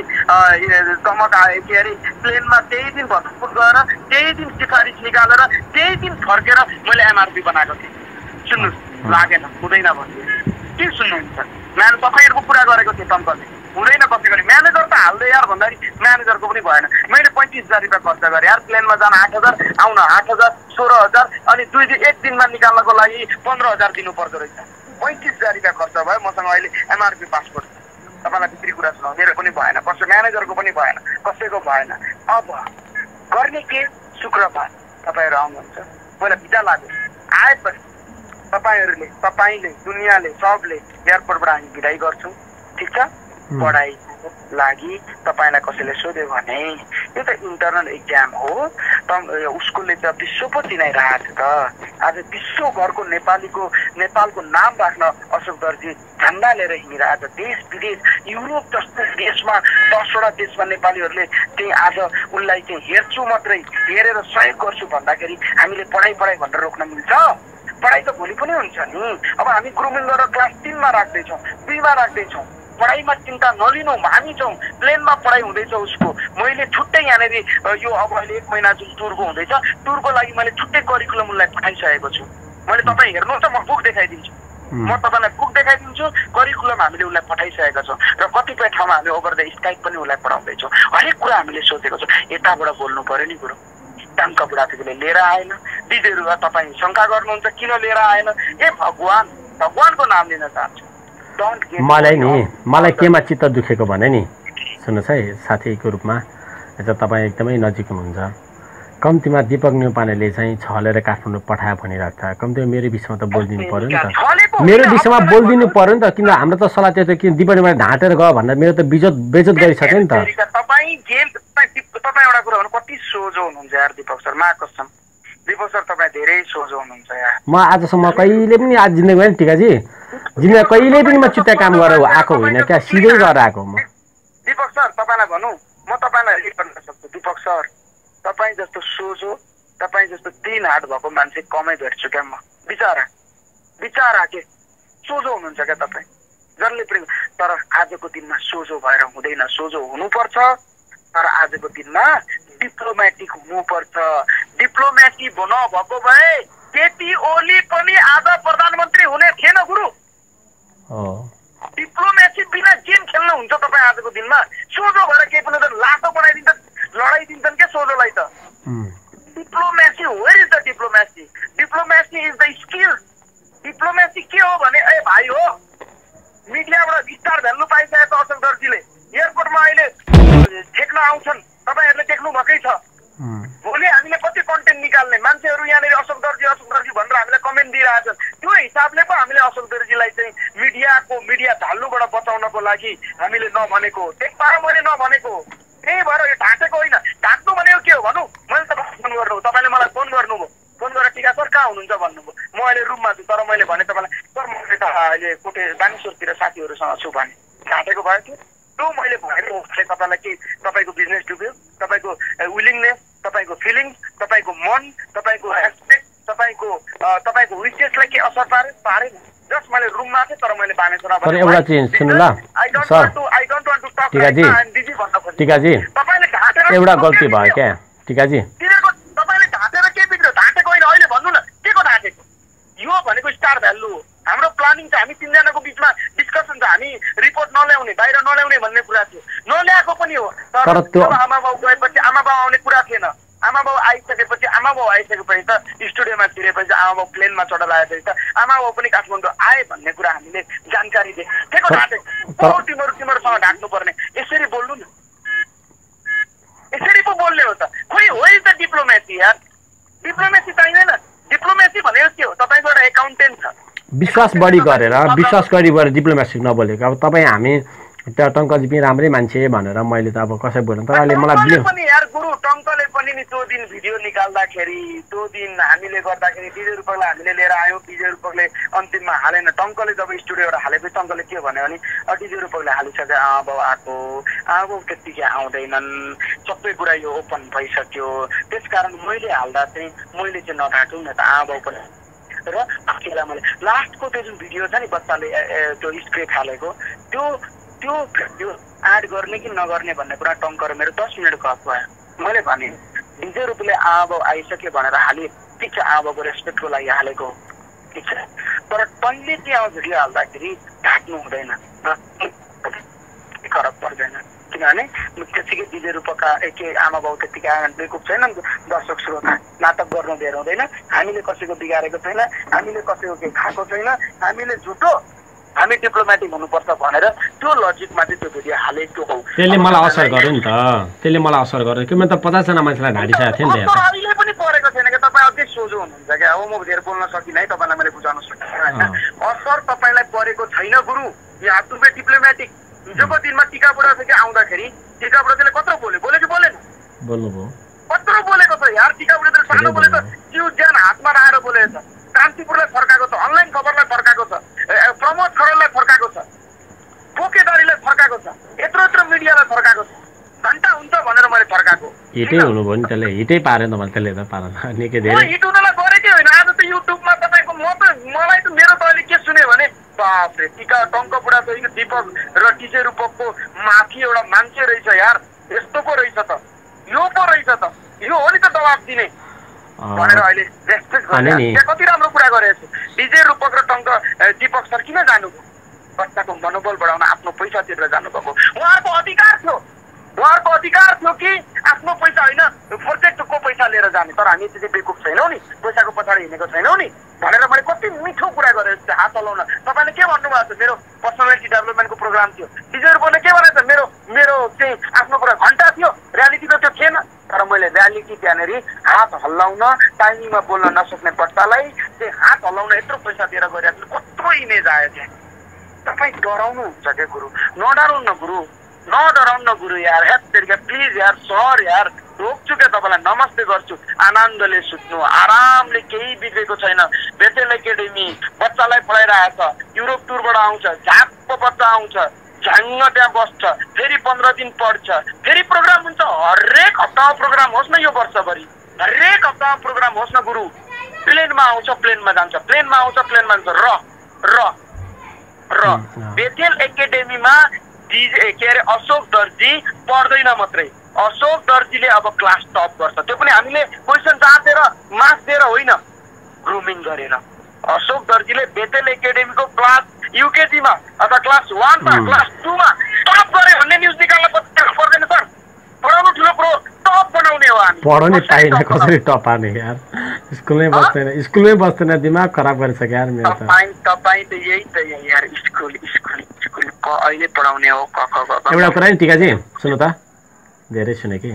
चमक आयो के अरे प्लेनमा त्यही दिन भक्तपुर गएर त्यही दिन सिफारिस निकालेर त्यही दिन फर्केर मैले एमआरपी बनाएको थिएँ। सुन्नुहोस् लागेन हुँदैन भन्यो के सुन्नुहुन्छ? म्यान तपाईँहरूको कुरा गरेको थिएँ टङ्कले हुँदैन कसै गरी? म्यानेजर त हाल्दै यार भन्दाखेरि म्यानेजरको पनि भएन। मैले पैँतिस हजार रुपियाँ खर्च गरेँ यार। प्लेनमा जान आठ हजार आउन आठ हजार सोह्र हजार अनि दुई दिन एक दिनमा निकाल्नको लागि पन्ध्र हजार दिनु पर्दो रहेछ। पैँतिस हजार रुपियाँ खर्च भयो मसँग अहिले एमआरपी पासपोर्ट तपाईँलाई भित्री कुरा सुनाउ। मेरो पनि भएन। कसै म्यानेजरको पनि भएन। कसैको भएन। अब गर्ने के? शुक्रबार तपाईँहरू आउनुहुन्छ। पहिला बिदा लाग्यो। आएपछि तपाईँहरूले तपाईँले दुनियाँले सबले एयरपोर्टबाट हामी बिदाई गर्छौँ। ठिक छ? हुँ। पढाइ लागि तपाईँलाई कसैले सोध्यो भने यो त इन्टरनल एक्जाम हो। त उसकोले त विश्व पो चिनाइरहेको छ त। आज विश्वभरको नेपालीको नेपालको नाम राख्न अशोक दर्जी झन्डा लिएर हिँडिरहेको छ देश विदेश युरोप जस्तो देशमा दसवटा देशमा नेपालीहरूले त्यही आज उसलाई चाहिँ हेर्छु मात्रै हेरेर सहयोग गर्छु भन्दाखेरि हामीले पढाइ पढाइ भनेर रोक्न मिल्छ? पढाइ त भोलि पनि हुन्छ नि। अब हामी ग्रुमिङ गरेर क्लास तिनमा राख्दैछौँ दुईमा राख्दैछौँ। पढाइमा चिन्ता नलिनु हामी छौँ। प्लेनमा पढाइ हुँदैछ उसको। मैले छुट्टै यहाँनिर यो अब अहिले एक महिना जुन टुरको हुँदैछ टुरको लागि मैले छुट्टै करिकुलम उसलाई पठाइसकेको छु। मैले तपाईँ हेर्नुहुन्छ म बुक देखाइदिन्छु। म तपाईँलाई बुक देखाइदिन्छु करिकुलम हामीले उसलाई पठाइसकेका छौँ। र कतिपय ठाउँमा हामी ओभर द स्काइप पनि उसलाई पढाउँदैछौँ। हरेक कुरा हामीले सोचेको छौँ। यताबाट बोल्नु पऱ्यो नि कुरो। टाङ्का बुढाथोकीले लिएर आएन। दिदीहरू तपाईँ शङ्का गर्नुहुन्छ किन लिएर आएन? ए भगवान्! भगवान्को नाम लिन चाहन्छु। मलाई नि मलाई. केमा चित्त दुखेको भने नि सुन्नुहोस् है साथीको रूपमा तपाईँ एकदमै नजिक हुनुहुन्छ। कम्तीमा दिपक न्यौपानेले चाहिँ छलेर काठमाडौँ पठायो भनिरहेको छ। कम्तीमा मेरो विषयमा त बोलिदिनु पऱ्यो नि त। मेरो विषयमा बोलिदिनु पऱ्यो नि त किन हाम्रो त सल्लाह त्यो त किन दिपकमा ढाँटेर गयो भनेर मेरो त बिजत बेजत गरिसक्यो नि त। तपाईँ तपाईँ एउटा कुरा कति सोझो हुनुहुन्छ यार दिपक सर? मा कसम। दिपक सर तपाईँ धेरै सोझो हुनुहुन्छ यार। म आजसम्म कहिले पनि आज जिन्दगीमा नि टिकाजी जिन्दगी कहिले पनि म चुत्ता काम गरेर आएको होइन क्या सिधै गरेर आएको म। दिपक सर तपाईँलाई भनौँ म तपाईँलाई रिट गर्न सक्छु। दिपक सर तपाईँ जस्तो सोझो तपाईँ जस्तो तिन हात भएको मान्छे कमै भेट्छु क्या म। बिचरा बिचरा के? सोझो हुनुहुन्छ क्या तपाईँ? जसले पनि तर आजको दिनमा सोझो भएर हुँदैन। सोझो हुनुपर्छ तर आजको दिनमा डिप्लोमेटिक हुनुपर्छ। डिप्लोमेसी नभएको भए केटी ओली पनि आज प्रधानमन्त्री हुने थिएन गुरु। डिप्लोमेसी बिना गेम खेल्न हुन्छ तपाईँ आजको दिनमा? सोझो भएर केही पनि त लाटो बनाइदिन्छ लडाइदिन्छन् क्या सोझोलाई त? Diplomacy where is the diplomacy diplomacy is the skill diplomacy के हो भने ए भाइ हो मिडियाबाट स्टार भ्याल्नु पाइसकेको अशोक दर्जीले। एयरपोर्टमा अहिले ठेक्न आउँछन्। तपाईँहरूले देख्नु भएकै छ। भोलि हामीले कति कन्टेन्ट निकाल्ने? मान्छेहरू यहाँनिर अशोक दर्जी अशोक दर्जी भनेर हामीलाई कमेन्ट दिइरहेछन् त्यो हिसाबले पो हामीले अशोक दर्जीलाई चाहिँ मिडियाको मिडिया धाल्नुबाट बचाउनको लागि हामीले नभनेको त्यही भएर मैले नभनेको त्यही भएर यो ढाँटेको होइन। ढाक्नु भनेको के हो भनौँ मैले तपाईँलाई फोन गर्नु तपाईँले मलाई फोन गर्नुभयो। फोन गरेर टिका सर कहाँ हुनुहुन्छ भन्नुभयो। म अहिले रुममा छु तर मैले भने तपाईँलाई सर म अहिले कोटे बानेश्वरतिर साथीहरूसँग छु भने। घाँटेको भयो थियो त्यो मैले भनेको तपाईँलाई के तपाईँको बिजनेस डुब्यो। तपाईँको विलिङनेस तपाईँको फिलिङ्स तपाईँको मन तपाईँको एस्पेक्ट तपाईँको तपाईँको विचेसलाई के असर पारे जस्ट मैले रुममा थिएँ तर मैले बानेश्वरमा तर एउटा चिज सुन्नु ल, सर। टिकाजी, टिकाजी, तपाईँले ढाँटेर एउटा गल्ती भयो क्या। टिकाजी। तिनीहरूको तपाईँले ढाँटेर के बिग्रियो? ढाँटेको होइन अहिले भन्नु न। के को ढाँटेको? यो भनेको स्टार भ्यालु हो। हाम्रो प्लानिङ छ हामी तिनजनाको बिचमा डिस्कसन छ। हामी रिपोर्ट नल्याउने बाहिर नल्याउने भन्ने कुरा थियो। नल्याएको पनि हो। तर जब आमा बाउ गएपछि आमा बाउ आउने कुरा थिएन। आमा बाउ आइसकेपछि आमा बाउ आइसकेपछि त स्टुडियोमा छिरेपछि आमा बाउ प्लेनमा चढाएर आएपछि त आमा बाउ पनि काठमाडौँ आए भन्ने कुरा हामीले जानकारी दिए। के को तर- ढाँटेको तर- को तिमीहरू तिमीहरूसँग ढाँट्नु पर्ने यसरी बोल्नु न। यसरी पो बोल्ने हो त। खोइ हो त डिप्लोमेसी यार। डिप्लोमेसी चाहिँदैन। डिप्लोमेसी भनेको के हो? तपाईँको एउटा एकाउन्टेन्ट छ। विश्वास बढी गरेर विश्वास गरी गरेर डिप्लोमेटिक नबोलेको। अब तपाईँ हामी त्यो टङ्कजी पनि राम्रै मान्छे भनेर मैले त अब कसै बोलेँ तर अहिले मलाई गुरु टङ्कले पनि नि त्यो दिन भिडियो निकाल्दाखेरि त्यो दिन हामीले गर्दाखेरि डिजे रूपकलाई हामीले लिएर आयौँ डिजे रूपकले अन्तिममा हालेन। टङ्कले जब स्टुडियोबाट हालेपछि टङ्कले के भन्यो भने "अ, डिजे रूपकले हालिसक्यो। अब आएको अब त्यत्तिकै आउँदैनन्। सबै कुरा यो ओपन भइसक्यो। त्यसकारण मैले हाल्दा चाहिँ मैले चाहिँ नढाँटौँ न त आबाउ पनि र आखिरलाई मैले लास्टको त्यो जुन भिडियो छ नि बच्चाले त्यो स्क्रिप्ट हालेको त्यो त्यो भिडियो एड गर्ने कि नगर्ने भन्ने कुरा टङ्कर मेरो दस मिनटको हक भयो। मैले भने डिजे रूपले आबो आइसक्यो भनेर हाले ठिक छ आबाको रेस्पेक्टको लागि हालेको। ठिक छ? तर तैँले चाहिँ अब भिडियो हाल्दाखेरि ढाक्नु हुँदैन। फरक पर्दैन। किनभने त्यतिकै डिजे रूपका ए, के आमा बाउ त्यतिकै बेकुप छैन दर्शक श्रोता। नाटक गर्नु दिएर हुँदैन। हामीले कसैको बिगारेको छैन हामीले कसैको केही खाएको छैन हामीले झुटो हामी डिप्लोमेटिक हुनुपर्छ भनेर त्यो लजिकमा चाहिँ त्यो भिडियो हालेको हो। त्यसले मलाई असर गर्यो नि त। त्यसले मलाई असर गर्यो। कि मैले त पचासजना मान्छेलाई ढाँटिसकेको थिएँ नि त यहाँ अहिले पनि परेको छैन कि तपाईँ अझै सोझो हुनुहुन्छ क्या। अब म धेरै बोल्न सकिनँ है तपाईँलाई मैले बुझाउन सकिनँ। होइन असर तपाईँलाई परेको छैन गुरु। यो हातुबे डिप्लोमेटिक हिजोको दिनमा टिका बुढादेखि आउँदाखेरि टिका बुढाले कत्रो बोल्यो? बोल्यो कि बोलेन? त बोल्नुभयो कत्रो बोलेको छ यार टिका बुढाले सानो बोले त जिउ ज्यान हातमा राखेर बोलेको छ कान्तिपुरलाई फर्काएको छ अनलाइन खबरलाई फर्काएको छ प्रमोद खरेललाई फर्काएको छ पोकेदारीलाई फर्काएको छ यत्रो यत्रो मिडियालाई फर्काएको छ। घन्टा हुन्छ भनेर मैले फर्काएको। हिटै हुनुभयो नि त्यसले हिटै पारेन तपाईँले त्यसले त पारेन। निकै धेरै। हिट हुनलाई गरेकै होइन आज त युट्युबमा तपाईँको म त मलाई त मेरो त अहिले के सुन्यो भने टिका टङ्क बुढा त दिपक र टिजे रूपकको माथि एउटा मान्छे रहेछ यार। यस्तो पो रहेछ त। यो पो रहेछ त। यो हो नि त दबाब दिने। भनेर अहिले रेस्पेक्ट। त्यहाँ कति राम्रो कुरा गरेको छु। डिजे रूपक र टङ्क दिपक सर किन जानुभयो? बच्चाको मनोबल बढाउन आफ्नो पैसा तिरेर जानुभएको उहाँहरूको अधिकार थियो। उहाँहरूको अधिकार थियो कि आफ्नो पैसा होइन? प्रोजेक्टको पैसा लिएर जाने। तर हामी त्यति बेकुफ छैनौँ नि। पैसाको पछाडि हिँडेको छैनौँ नि। भनेर मैले कति मिठो कुरा गरेको छु हात हलाउन। तपाईँले के भन्नुभएको छ? मेरो पर्सनालिटी डेभलपमेन्टको प्रोग्राम थियो। डिजेर बोल्ने के भनेको छ? मेरो मेरो चाहिँ आफ्नो कुरा घन्टा थियो। रियालिटी त त्यो थिएन। तर मैले रियालिटी त्यहाँनिर हात हल्लाउन टाइमिङमा बोल्न नसक्ने बच्चालाई चाहिँ हात हल्लाउन यत्रो पैसा दिएर गइरहेको कत्रो इमेज आयो त्यहाँ। तपाईँ डराउनुहुन्छ क्या गुरु? नडराउनु न गुरु। नडराउनु न गुरु यार हेत तेरिका प्लिज यार सर यार। रोक्छु क्या तपाईँलाई? नमस्ते गर्छु। आनन्दले सुत्नु। आरामले केही बिग्रेको छैन। बेतेल एकाडेमी बच्चालाई पढाइरहेको छ। युरोप टुरबाट आउँछ। झापको बच्चा आउँछ। झ्याङ्ग त्यहाँ बस्छ। फेरि पन्ध्र दिन पढ्छ। फेरि प्रोग्राम हुन्छ। हरेक हप्तामा प्रोग्राम होस् न यो वर्षभरि। हरेक हप्तामा प्रोग्राम होस् न गुरु। प्लेनमा आउँछ प्लेनमा जान्छ। प्लेनमा आउँछ प्लेनमा जान्छ। र र र। बेथेल एकाडेमीमा डिजे के अरे अशोक दर्जी पढ्दैन मात्रै। अशोक दर्जीले अब क्लास टप गर्छ। त्यो पनि हामीले क्वेसन जाँचेर मार्क्स दिएर होइन। ग्रुमिङ गरेर अशोक दर्जीले बेथेल एकाडेमीको क्लास युकेजीमा अथवा क्लास वानमा। क्लास टूमा टप गरे भन्ने न्युज निकाल्न पर्दैन सर। पढाउनु ठुलो कुरो टप बनाउने हो हामी। पढाउनै कसरी पाइनँ कसरी टपाने यार। स्कुलमै बस्दैन स्कुलमै बस्दैन दिमाग खराब गरिसक्यो यार मेरो तपाईँ तपाईँ त यही त यही यार स्कुल स्कुल स्कुल क अहिले पढाउने हो क ख ग घ। एउटा कुरा नि टिकाजी सुन्नु त। धेरै सुने कि?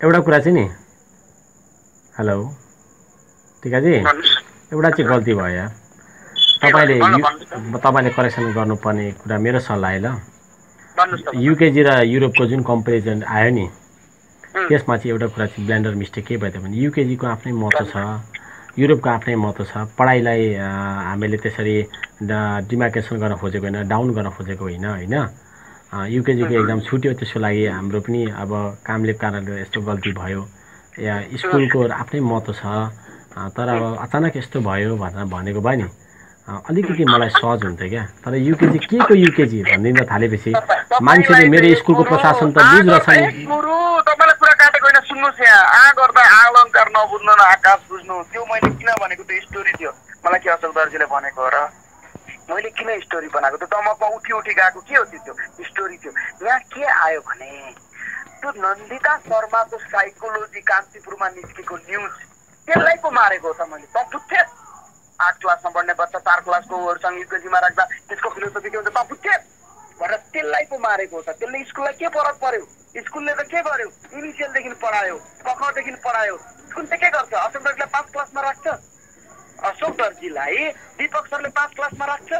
एउटा कुरा चाहिँ नि। हेलो। टिकाजी। एउटा चाहिँ गल्ती भयो यार। तपाईँले तपाईँले करेक्सन गर्नुपर्ने कुरा मेरो सल्लाह ल। युकेजी र युरोपको जुन कम्पेरिजन आयो नि। त्यसमा चाहिँ एउटा कुरा चाहिँ ब्ल्यान्डर मिस्टेक के भयो त भने युकेजीको आफ्नै महत्त्व छ युरोपको आफ्नै महत्त्व छ पढाइलाई हामीले त्यसरी डिमार्केसन गर्न खोजेको होइन डाउन गर्न खोजेको होइन होइन? युकेजीको एक्जाम छुट्यो त्यसको लागि हाम्रो पनि अब कामले कारणले यस्तो गल्ती भयो। या स्कुलको आफ्नै महत्त्व छ तर अब अचानक यस्तो भयो भनेर भनेको भयो नि। अलिकति मलाई सहज हुन्थ्यो क्या? तर युकेजी के को युकेजी भनिदिन थालेपछि मान्छेले मेरो स्कुलको प्रशासन त बुझ्दछ नि गुरु तपाईँलाई कुरा काटेको होइन सुन्नुहोस् यहाँ। आ गर्दा अलङ्कार नबुझ्नु न आकाश बुझ्नु। त्यो मैले किन भनेको त्यो स्टोरी थियो? मलाई के अशोक दर्जीले भनेको र मैले किन स्टोरी बनाएको? त्यो तमकमा उठी उठी गएको के हो त्यो स्टोरी थियो यहाँ के आयो भने त्यो नन्दिता शर्माको साइकोलोजी कान्तिपुरमा निस्केको न्युज त्यसलाई पो मारेको हो त मैले। त बुझ्थेँ आठ क्लासमा पढ्ने बच्चा चार क्लासकोहरूसँग युकेजीमा राख्दा त्यसको फिलोसफी के हुन्छ? त बुझ्थेँ भनेर त्यसलाई पो मारेको त त्यसले स्कुललाई के फरक पर्यो? स्कुलले त के गर्यो? इनिसियलदेखि पढायो कखदेखि पढायो। स्कुल चाहिँ के गर्छ? अशोक दर्जीलाई पाँच क्लासमा राख्छ। अशोक दर्जीलाई दिपक सरले पाँच क्लासमा राख्छ।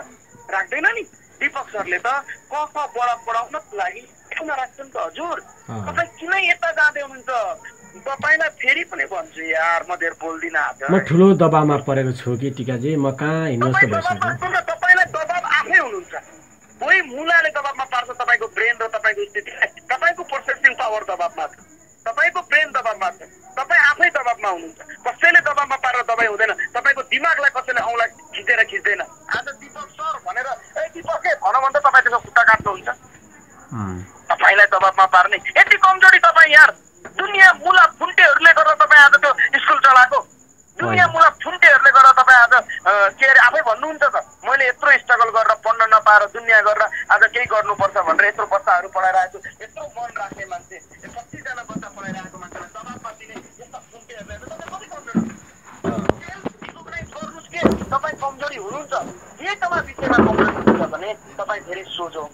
राख्दैन नि। दिपक सरले त क ख बडा पढाउनको लागि राख्छ नि त हजुर। तपाईँ किन यता जाँदै हुनुहुन्छ? तपाईँलाई फेरि पनि भन्छु यार म धेर बोल्दिनँ आज। म ठुलो दबावमा परेको छु कि टिकाजी? म कहाँ त भइसक्यो? सुन्नु, तपाईँलाई दबाब आफै हुनुहुन्छ। कोही मुलाले दबाबमा पार्छ तपाईँको ब्रेन र तपाईँको स्थितिलाई तपाईँको पर्सेप्टिङ पावर दबाबमा छ। तपाईँको ब्रेन दबाबमा छ। तपाईँ आफै दबाबमा हुनुहुन्छ। कसैले दबाबमा पारेर दबाई हुँदैन। तपाईँको दिमागलाई कसैले औँला खिचेर खिच्दैन। आज दिपक सर भनेर ए दिपक के भन भन्दा तपाईँ त्यसको खुट्टा काट्नुहुन्छ। तपाईँलाई दबाबमा पार्ने। यति कमजोरी तपाईँ यार। दुनियाँ मुला फुन्टेहरूले गर्दा तपाईँ आज त्यो स्कुल चलाएको। दुनियाँ मुला फुन्टेहरूले गर्दा तपाईँ आज के अरे आफै भन्नुहुन्छ त मैले यत्रो स्ट्रगल गरेर पढ्न नपाएर दुनियाँ गरेर आज केही गर्नुपर्छ भनेर यत्रो बच्चाहरू पढाइरहेको छु यत्रो मन राख्ने मान्छे यो कतिजना बच्चा पढाइरहेको मान्छेलाई दबाबमा दिने यस्ता फुन्टेहरूलाई त तपाईँ कति कमजोरी रिकगनाइज गर्नुहोस् के तपाईँ कमजोरी हुनुहुन्छ के तपाईँ विषयमा कमजोरी हुनुहुन्छ भने तपाईँ धेरै सोझो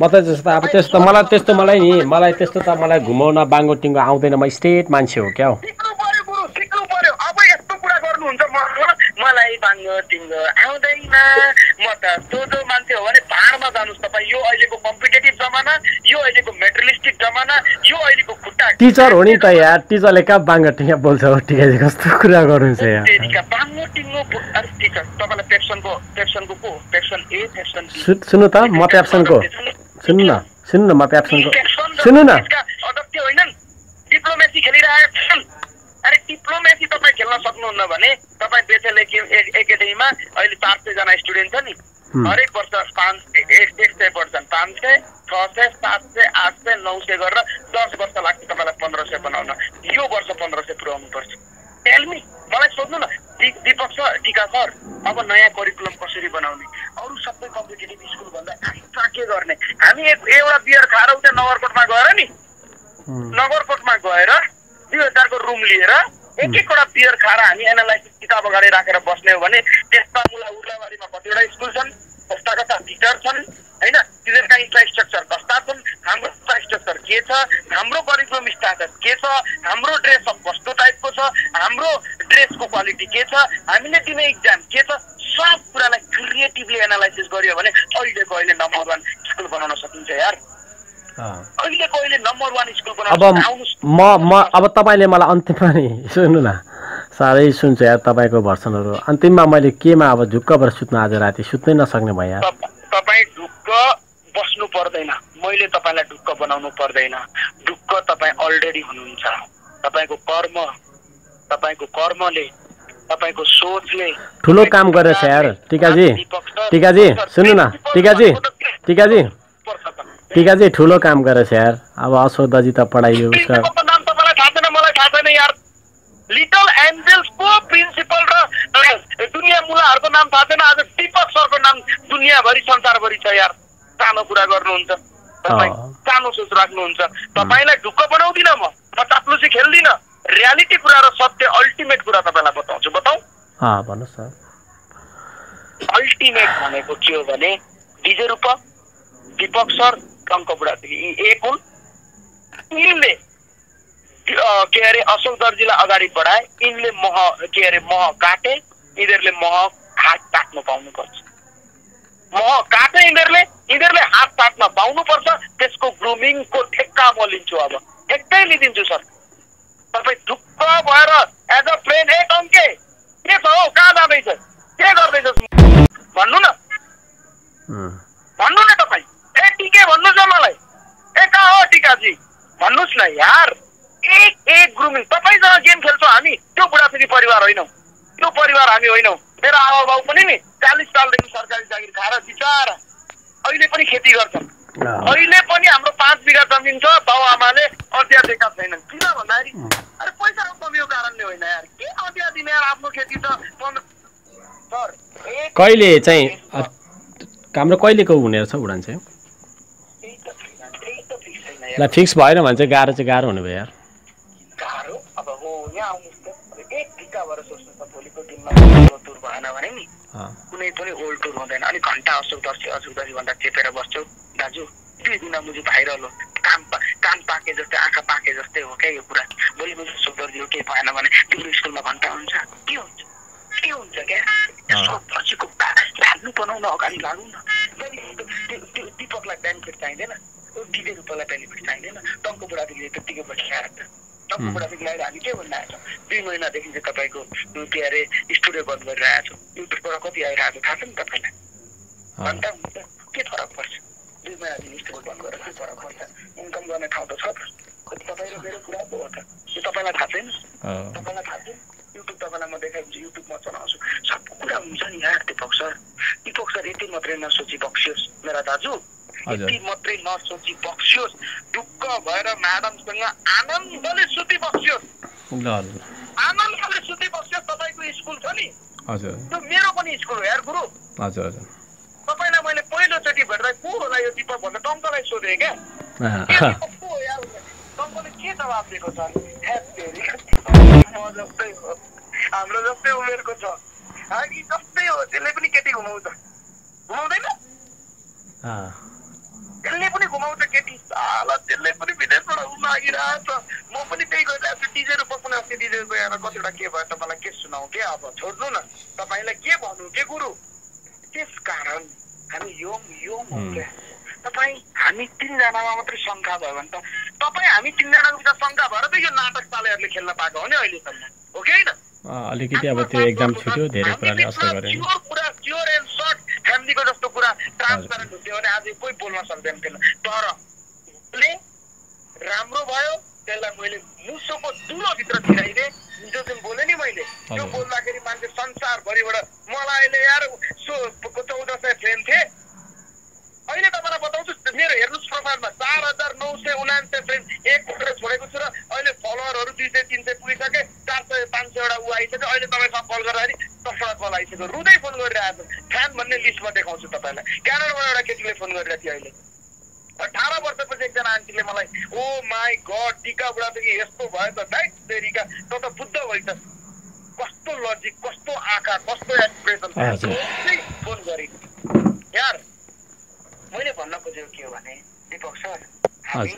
म त त्यस्तो अब त्यस्तो मलाई त्यस्तो मलाई नि मलाई त्यस्तो त मलाई घुमाउन बाङ्गो टिङ्गो आउँदैन म स्टेट मान्छे हो क्या हो। सिक्नु पर्यो गुरु सिक्नु पर्यो। अब यस्तो कुरा गर्नुहुन्छ म मलाई बाङ्गो टिङ्गो आउँदैन। म त सोझो मान्छे हो भने भाँडमा जानुहोस् तपाईँ। यो अहिलेको कम्पिटेटिभ जमाना यो अहिलेको मेटेरियलिस्टिक जमाना यो अहिलेको खुट्टा टिचर हो नि त यार टिचरले कहाँ बाङ्गो टिङ्गा बोल्छ हो? टिकाजी कस्तो कुरा गर्नुहुन्छ यार? तेरिका बाङ्गो टिङ्गो बो- अरे टिचर तपाईँलाई पेप्सनको पेप्सनको को पेप्सन ए पेप्सन बी। सु- सुन्नु त म सुन्नु न सुन्नु न म प्याप्सनको सुन्नु न। डिप्लोमेसी खेलिरहेका छन्। अरे डिप्लोमेसी तपाईँ खेल्न सक्नुहुन्न भने तपाईँ बेचेल एकाडेमीमा अहिले चार सयजना स्टुडेन्ट छ नि। हरेक वर्ष पाँच एक एक सय पढ्छन् पाँच सय छ सय सात सय आठ सय नौ सय गरेर दस वर्ष लाग्छ तपाईँलाई पन्ध्र सय बनाउन। यो वर्ष पन्ध्र सय पुऱ्याउनु पर्छ टेलमी मलाई सोध्नु न दिपक सर टिका सर अब नयाँ करिकुलम कसरी बनाउने? अरू सबै कम्पिटेटिभ स्कुल भन्दा एक्स्ट्रा के गर्ने? हामी एक एउटा बियर खाएर उता नगरकोटमा गएर नि नगरकोटमा गएर दुई हजारको रुम लिएर एक एकवटा बियर खाएर हामी एनालाइसिस किताब अगाडि राखेर बस्ने हो भने त्यसमा मुला उर्लाबारीमा कतिवटा स्कुल छन् कस्ता कस्ता टिचर छन् होइन? तिनीहरूका इन्फ्रास्ट्रक्चर कस्ता छन् हाम्रो इन्फ्रास्ट्रक्चर के छ हाम्रो करिकुलम स्ट्याटस के छ? हाम्रो ड्रेस अप कस्तो टाइपको छ? हाम्रो ड्रेसको क्वालिटी के छ? हामीले दिने इक्जाम के छ? सब कुरालाई क्रिएटिभली एनालाइसिस गरियो भने अहिलेको अहिले नम्बर वान स्कुल बनाउन सकिन्छ यार। अँ। अहिलेको अहिले नम्बर वान स्कुल अब बनाउन म म अब तपाईँले मलाई अन्तिममा नि सुन्नु न। साह्रै सुन्छु यार तपाईँको भर्सनहरू। अन्तिममा मैले केमा अब झुक्क भएर सुत्नु आज राति सुत्नै नसक्ने भयो यार। तप- तपाईँ मैले तपाईँलाई ढुक्क बनाउनु पर्दैन। ढुक्क तपाईँ अलरेडी हुनुहुन्छ। तपाईँको कर्म तपाईँको कर्मले तपाईँको सोचले ठुलो काम गरेछ यार टिकाजी। टिकाजी सुन्नु न। टिकाजी टिकाजी। टिकाजी ठुलो काम गरेछ यार। अब अशोक दाजी त पढाइयो उसका नाम तपाईँलाई थाहा छैन मलाई थाहा छैन यार। लिटल एन्जल्सको प्रिन्सिपल र दुनियाँ मुलाहरूको नाम थाहा छैन। आज दीपक सरको नाम दुनियाँभरि संसारभरि छ यार। सानो कुरा गर्नुहुन्छ। तपाईँ। सानो सोच राख्नुहुन्छ। तपाईँलाई ढुक्क बनाउँदिनँ म। म चाप्लुसी खेल्दिनँ। रियालिटी कुरा र सत्य अल्टिमेट कुरा तपाईँलाई बताउँछु। बताउँ भन्नुहोस् न अल्टिमेट भनेको के हो भने विजय रूप दीपक सर टङ्क बुढादेखि यी एक हुन्। यिनले के अरे अशोक दर्जीलाई अगाडि बढाए। यिनले मह के अरे मह काटे। यिनीहरूले मह हात काट्नु पाउनुपर्छ। मह काटे चाहिँ यिनीहरूले यिनीहरूले हात पातमा पाउनुपर्छ त्यसको ग्रुमिङको ठेक्का म लिन्छु अब। ठेक्कै लिइदिन्छु सर। तपाईँ ढुक्क भएर एज अ फ्रेन्ड ए टङ्के के छ हौ कहाँ जाँदैछ? के गर्दैछ? भन्नु न। भन्नु न तपाईँ। ए टिके भन्नुहोस् न मलाई। ए कहाँ हो टिकाजी? भन्नुहोस् न यार। एक एक ग्रुमिङ। तपाईँसँग गेम खेल्छौँ हामी। त्यो बुढाफेरी परिवार होइनौँ। त्यो परिवार हामी होइनौँ। मेरो आमा बाउ पनि नि। चालिस सालदेखि सरकारी जागिर खाएर बिचारा। अहिले पनि खेती गर्छन्। अहिले पनि हाम्रो पाँच बिघा जमिन छ बाउ आमाले अँदिया दिएका छैनन्। किन भन्दाखेरि अरे पैसाको कमीको कारणले होइन यार। के अँदिया दिने यार? आफ्नो खेती त सर कहिले चाहिँ हाम्रो कहिलेको हुने रहेछ उडान चाहिँ? ल फिक्स भएन भने चाहिँ गाह्रो चाहिँ गाह्रो हुने भयो यार। गाह्रो? अब हो यहाँ आउनुहोस् त। अब एक टिका भएर सोच्नु त भोलिको दिनमा भएन भने नि। अँ, कुनै पनि ओल्ड टुर हुँदैन। अनि घन्टा असुक्दर्शी असुक्दर्शी भन्दा चेपेर बस्छौ। दाजु दुई दिन मुझे भाइरल हो। काम काम पाके जस्तै आँखा पाके जस्तै हो क्या यो कुरा? भोलि मुझे सुक्दर्शी हो केही भएन भने तिम्रो स्कुलमा घन्टा हुन्छ। के हुन्छ? के हुन्छ क्या? बसेको भाग्नु बनाउन अगाडि लागौँ न। दिपकलाई बेनिफिट चाहिँदैन। दिदे रूपलाई बेनिफिट चाहिँदैन। टङ्को बुढादेखि त्यत्तिकै बसिरहेको छ टङ्को बुढादेखि लगाएर हामी के भन्न आएको छ? दुई महिनादेखि चाहिँ तपाईँको के अरे स्टुडियो बन्द गरिरहेको छ। युट्युबबाट कति आइरहेको थाहा छ नि तपाईँलाई? अँ, घन्टा हुन्छ के फरक पर्छ? दुई महिनादेखि स्टुडियो बन्द गरेर के फरक पर्छ? इन्कम गर्ने ठाउँ त छ तपाईँ र मेरो कुरा पो हो त। यो तपाईँलाई थाहा छैन? तपाईँलाई थाहा छैन? युट्युब तपाईँलाई म देखाइदिन्छु युट्युबमा चलाउँछु। सब कुरा हुन्छ नि यार दिपक सर। दिपक सर यति मात्रै नसोची बक्सियोस् मेरा दाजु। यति मात्रै नसोची बक्सियोस् ढुक्क भएर म्याडमसँग आनन्दले सुति बक्सियोस्। आनन्दले सुति बक्सियोस् तपाईँको स्कुल छ नि। त्यो हो यार गुरु। हजुर हजुर। तपाईँलाई मैले पहिलोचोटि भेट्दा को होला यो दिपक भनेर टङ्कलाई सोधेँ क्या। के को। टङ्कले के जवाब दिएको छ? जस्तै हाम्रो जस्तै उमेरको छ। हामी जस्तै हो त्यसले पनि केटी घुमाउँछ। घुमाउँदैन? त्यसले पनि घुमाउँछ केटी। साला त्यसले पनि विदेशबाट उन लागिरहेछ अस्ति डिजेर गएर कतिवटा के भयो तपाईँलाई के सुनाउ के अब छोड्नु न। तपाईँलाई के भन्नु के गुरु? त्यस कारण हामी हो। क्या तपाईँ हामी तिनजनामा मात्रै शङ्का भयो भने त तपाईँ हामी तिनजनाको बिचमा शङ्का भएर त यो नाटक सालेहरूले खेल्न पाएको हो नि अहिलेसम्म। हो कि होइन? अलिकति अब त्यो एक्जाम छुट्यो धेरै कुराले असर गरेन। प्योर कुरा प्योर एन्ड सर्ट फ्यामिलीको जस्तो कुरा ट्रान्सप्यारेन्ट हुन्थ्यो भने आज कोही बोल्न सक्दैन थिएन तर राम्रो भयो त्यसलाई मैले मुसोको दुलोभित्र छिराइदिएँ हिजो जुन बोलेँ नि मैले त्यो। बोल्दाखेरि मान्छे संसारभरिबाट मलाई अहिले यार सो चौध सय फ्रेन्ड थिए। अहिले तपाईँलाई बताउँछु मेरो हेर्नुहोस् प्रोफाइलमा चार हजार नौ सय उनान्सय फ्रेन्ड एक कोटेर छोडेको छु र अहिले फलोवरहरू दुई सय तिन सय पुगिसके चार सय पाँच सयवटा ऊ आइसक्यो। अहिले तपाईँसँग कल गर्दाखेरि दसवटा कल आइसक्यो। रुँदै फोन गरिरहेको छ। फ्यान भन्ने लिस्टमा देखाउँछु तपाईँलाई। क्यानाडाबाट एउटा केटीले फोन गरिरहेको थियो अहिले। अठार वर्षपछि एकजना आन्टीले मलाई ओ माई गड टिका बुढादेखि यस्तो भयो त दाइ तेरिका त त बुद्ध भइस कस्तो लजिक कस्तो आँखा कस्तो एक्सप्रेसन। फोन गरे यार मैले भन्न खोजेको के हो भने दिपक सर हामी।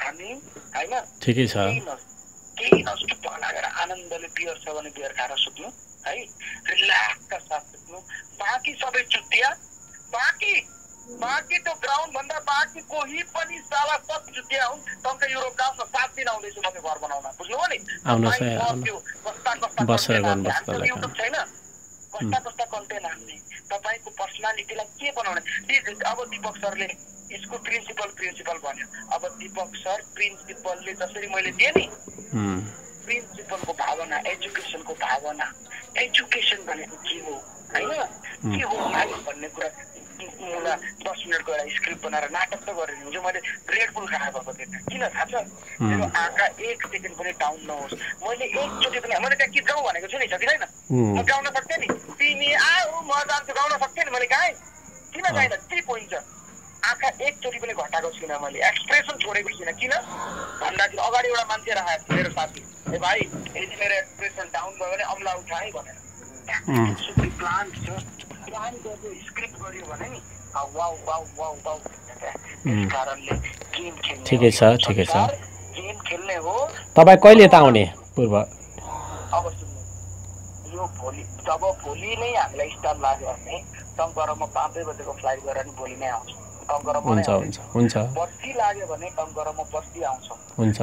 हामी होइन ठिकै छ केही न केही नसुत्नु लागेर आनन्दले बियर छ भने बियर खाएर सुत्नु है रिल्याक्सका साथ सुत्नु बाँकी सबै चुतिया बाँकी बाँकी त्यो ग्राउन्ड भन्दा बाँकी कोही पनि साला सब चुतिया हुन् टक्क युरोपका आफ्नो सात दिन आउँदैछु त्यो घर बनाउन। बुझ्नुभयो नि? तपाईँ कस्ता कस्ता छैन? कस्ता कस्ता कन्टेन्ट हाल्ने तपाईँको पर्सनालिटीलाई के बनाउने? अब दिपक सरले स्कुल प्रिन्सिपल प्रिन्सिपल भन्यो। अब दिपक सर प्रिन्सिपलले जसरी मैले दिएँ नि प्रिन्सिपलको भावना एजुकेसनको भावना एजुकेसन भनेको के हो? होइन? के हो भन्ने कुरा मलाई दस मिनटको एउटा स्क्रिप्ट बनाएर नाटक त गरेर हुन्छ। मैले रेड बुल खाएर गएको थिएँ किन? थाहा छ? मेरो आँखा एक सेकेन्ड पनि डाउन नहोस्। मैले एकचोटि पनि मैले त्यहाँ गीत गाउँ भनेको छु नि सकिँदैन? उम्, म गाउन सक्थेँ नि। तिमी आऊ म जान्छु। गाउन सक्थेँ नि मैले गाएँ किन गाएन त्यही पोइन्ट छ? आँखा एकचोटि पनि घटाएको छुइनँ मैले। एक्सप्रेसन छोडेको छुइनँ। किन? भन्दाखेरि अगाडि एउटा मान्छे राखेको थियो मेरो साथी। ए भाइ यदि मेरो एक्सप्रेसन डाउन भयो भने अम्ला उठाए भनेर। उम्, प्लान छ। प्लान गर्यो स्क्रिप्ट गर्यो भने नि आ, वाउ वाउ वाउ वाउ त्यस कारणले गेम खेल्ने ठिकै छ। ठिकै छ। संसार गेम खेल्ने हो तपाईँ कहिले यता आउने पूर्व? अब सुन्नु यो भोलि जब भोलि नै हामीलाई स्टाफ लाग्यो भने पाँचै बजेको फ्लाइट गरेर नि भोलि नै आउँछ टङ्करमा नै हुन्छ हुन्छ। हुन्छ। बस्ती लाग्यो भने टङ्करमा बस्ती आउँछ। हुन्छ।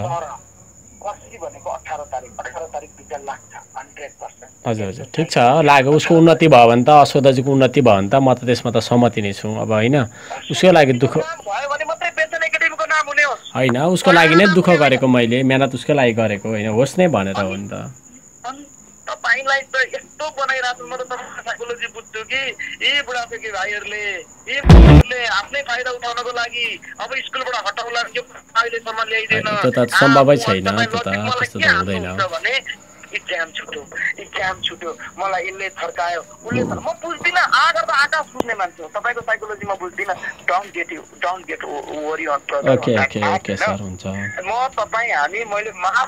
बस्ती भनेको अठार तारिक अठार तारिकभित्र लाग्छ हन्ड्रेड पर्सेन्ट हजुर हजुर ठिक छ लाग्यो उसको उन्नति भयो भने त अश्व दाजुको उन्नति भयो भने त म त त्यसमा त सहमति नै छु अब होइन उसको लागि दुःख भयो भने मात्रै बेचन एकाडेमीको नाम हुने होस् होइन उसको लागि नै दुःख गरेको मैले मेहनत उसकै लागि गरेको होइन होस् नै भनेर हो नि त अनि तपाईँ हामीलाई त यस्तो बनाइरहेको म त कि यी बुढाथोकी भाइहरूले यी भाइहरूले आफ्नै फाइदा उठाउनको लागि अब स्कुलबाट हटाउला यो अहिलेसम्म ल्याइदिएन सम्भवै आ, छैन। भने? इक्जाम छुट्यो इक्जाम छुट्यो मलाई यसले थर्कायो। उसले म बुझ्दिनँ आगर त आकाश बुझ्ने मान्छे हो। तपाईँको साइकोलोजी म बुझ्दिनँ। Don't get you don't get worry on म तपाईँ हामी मैले महा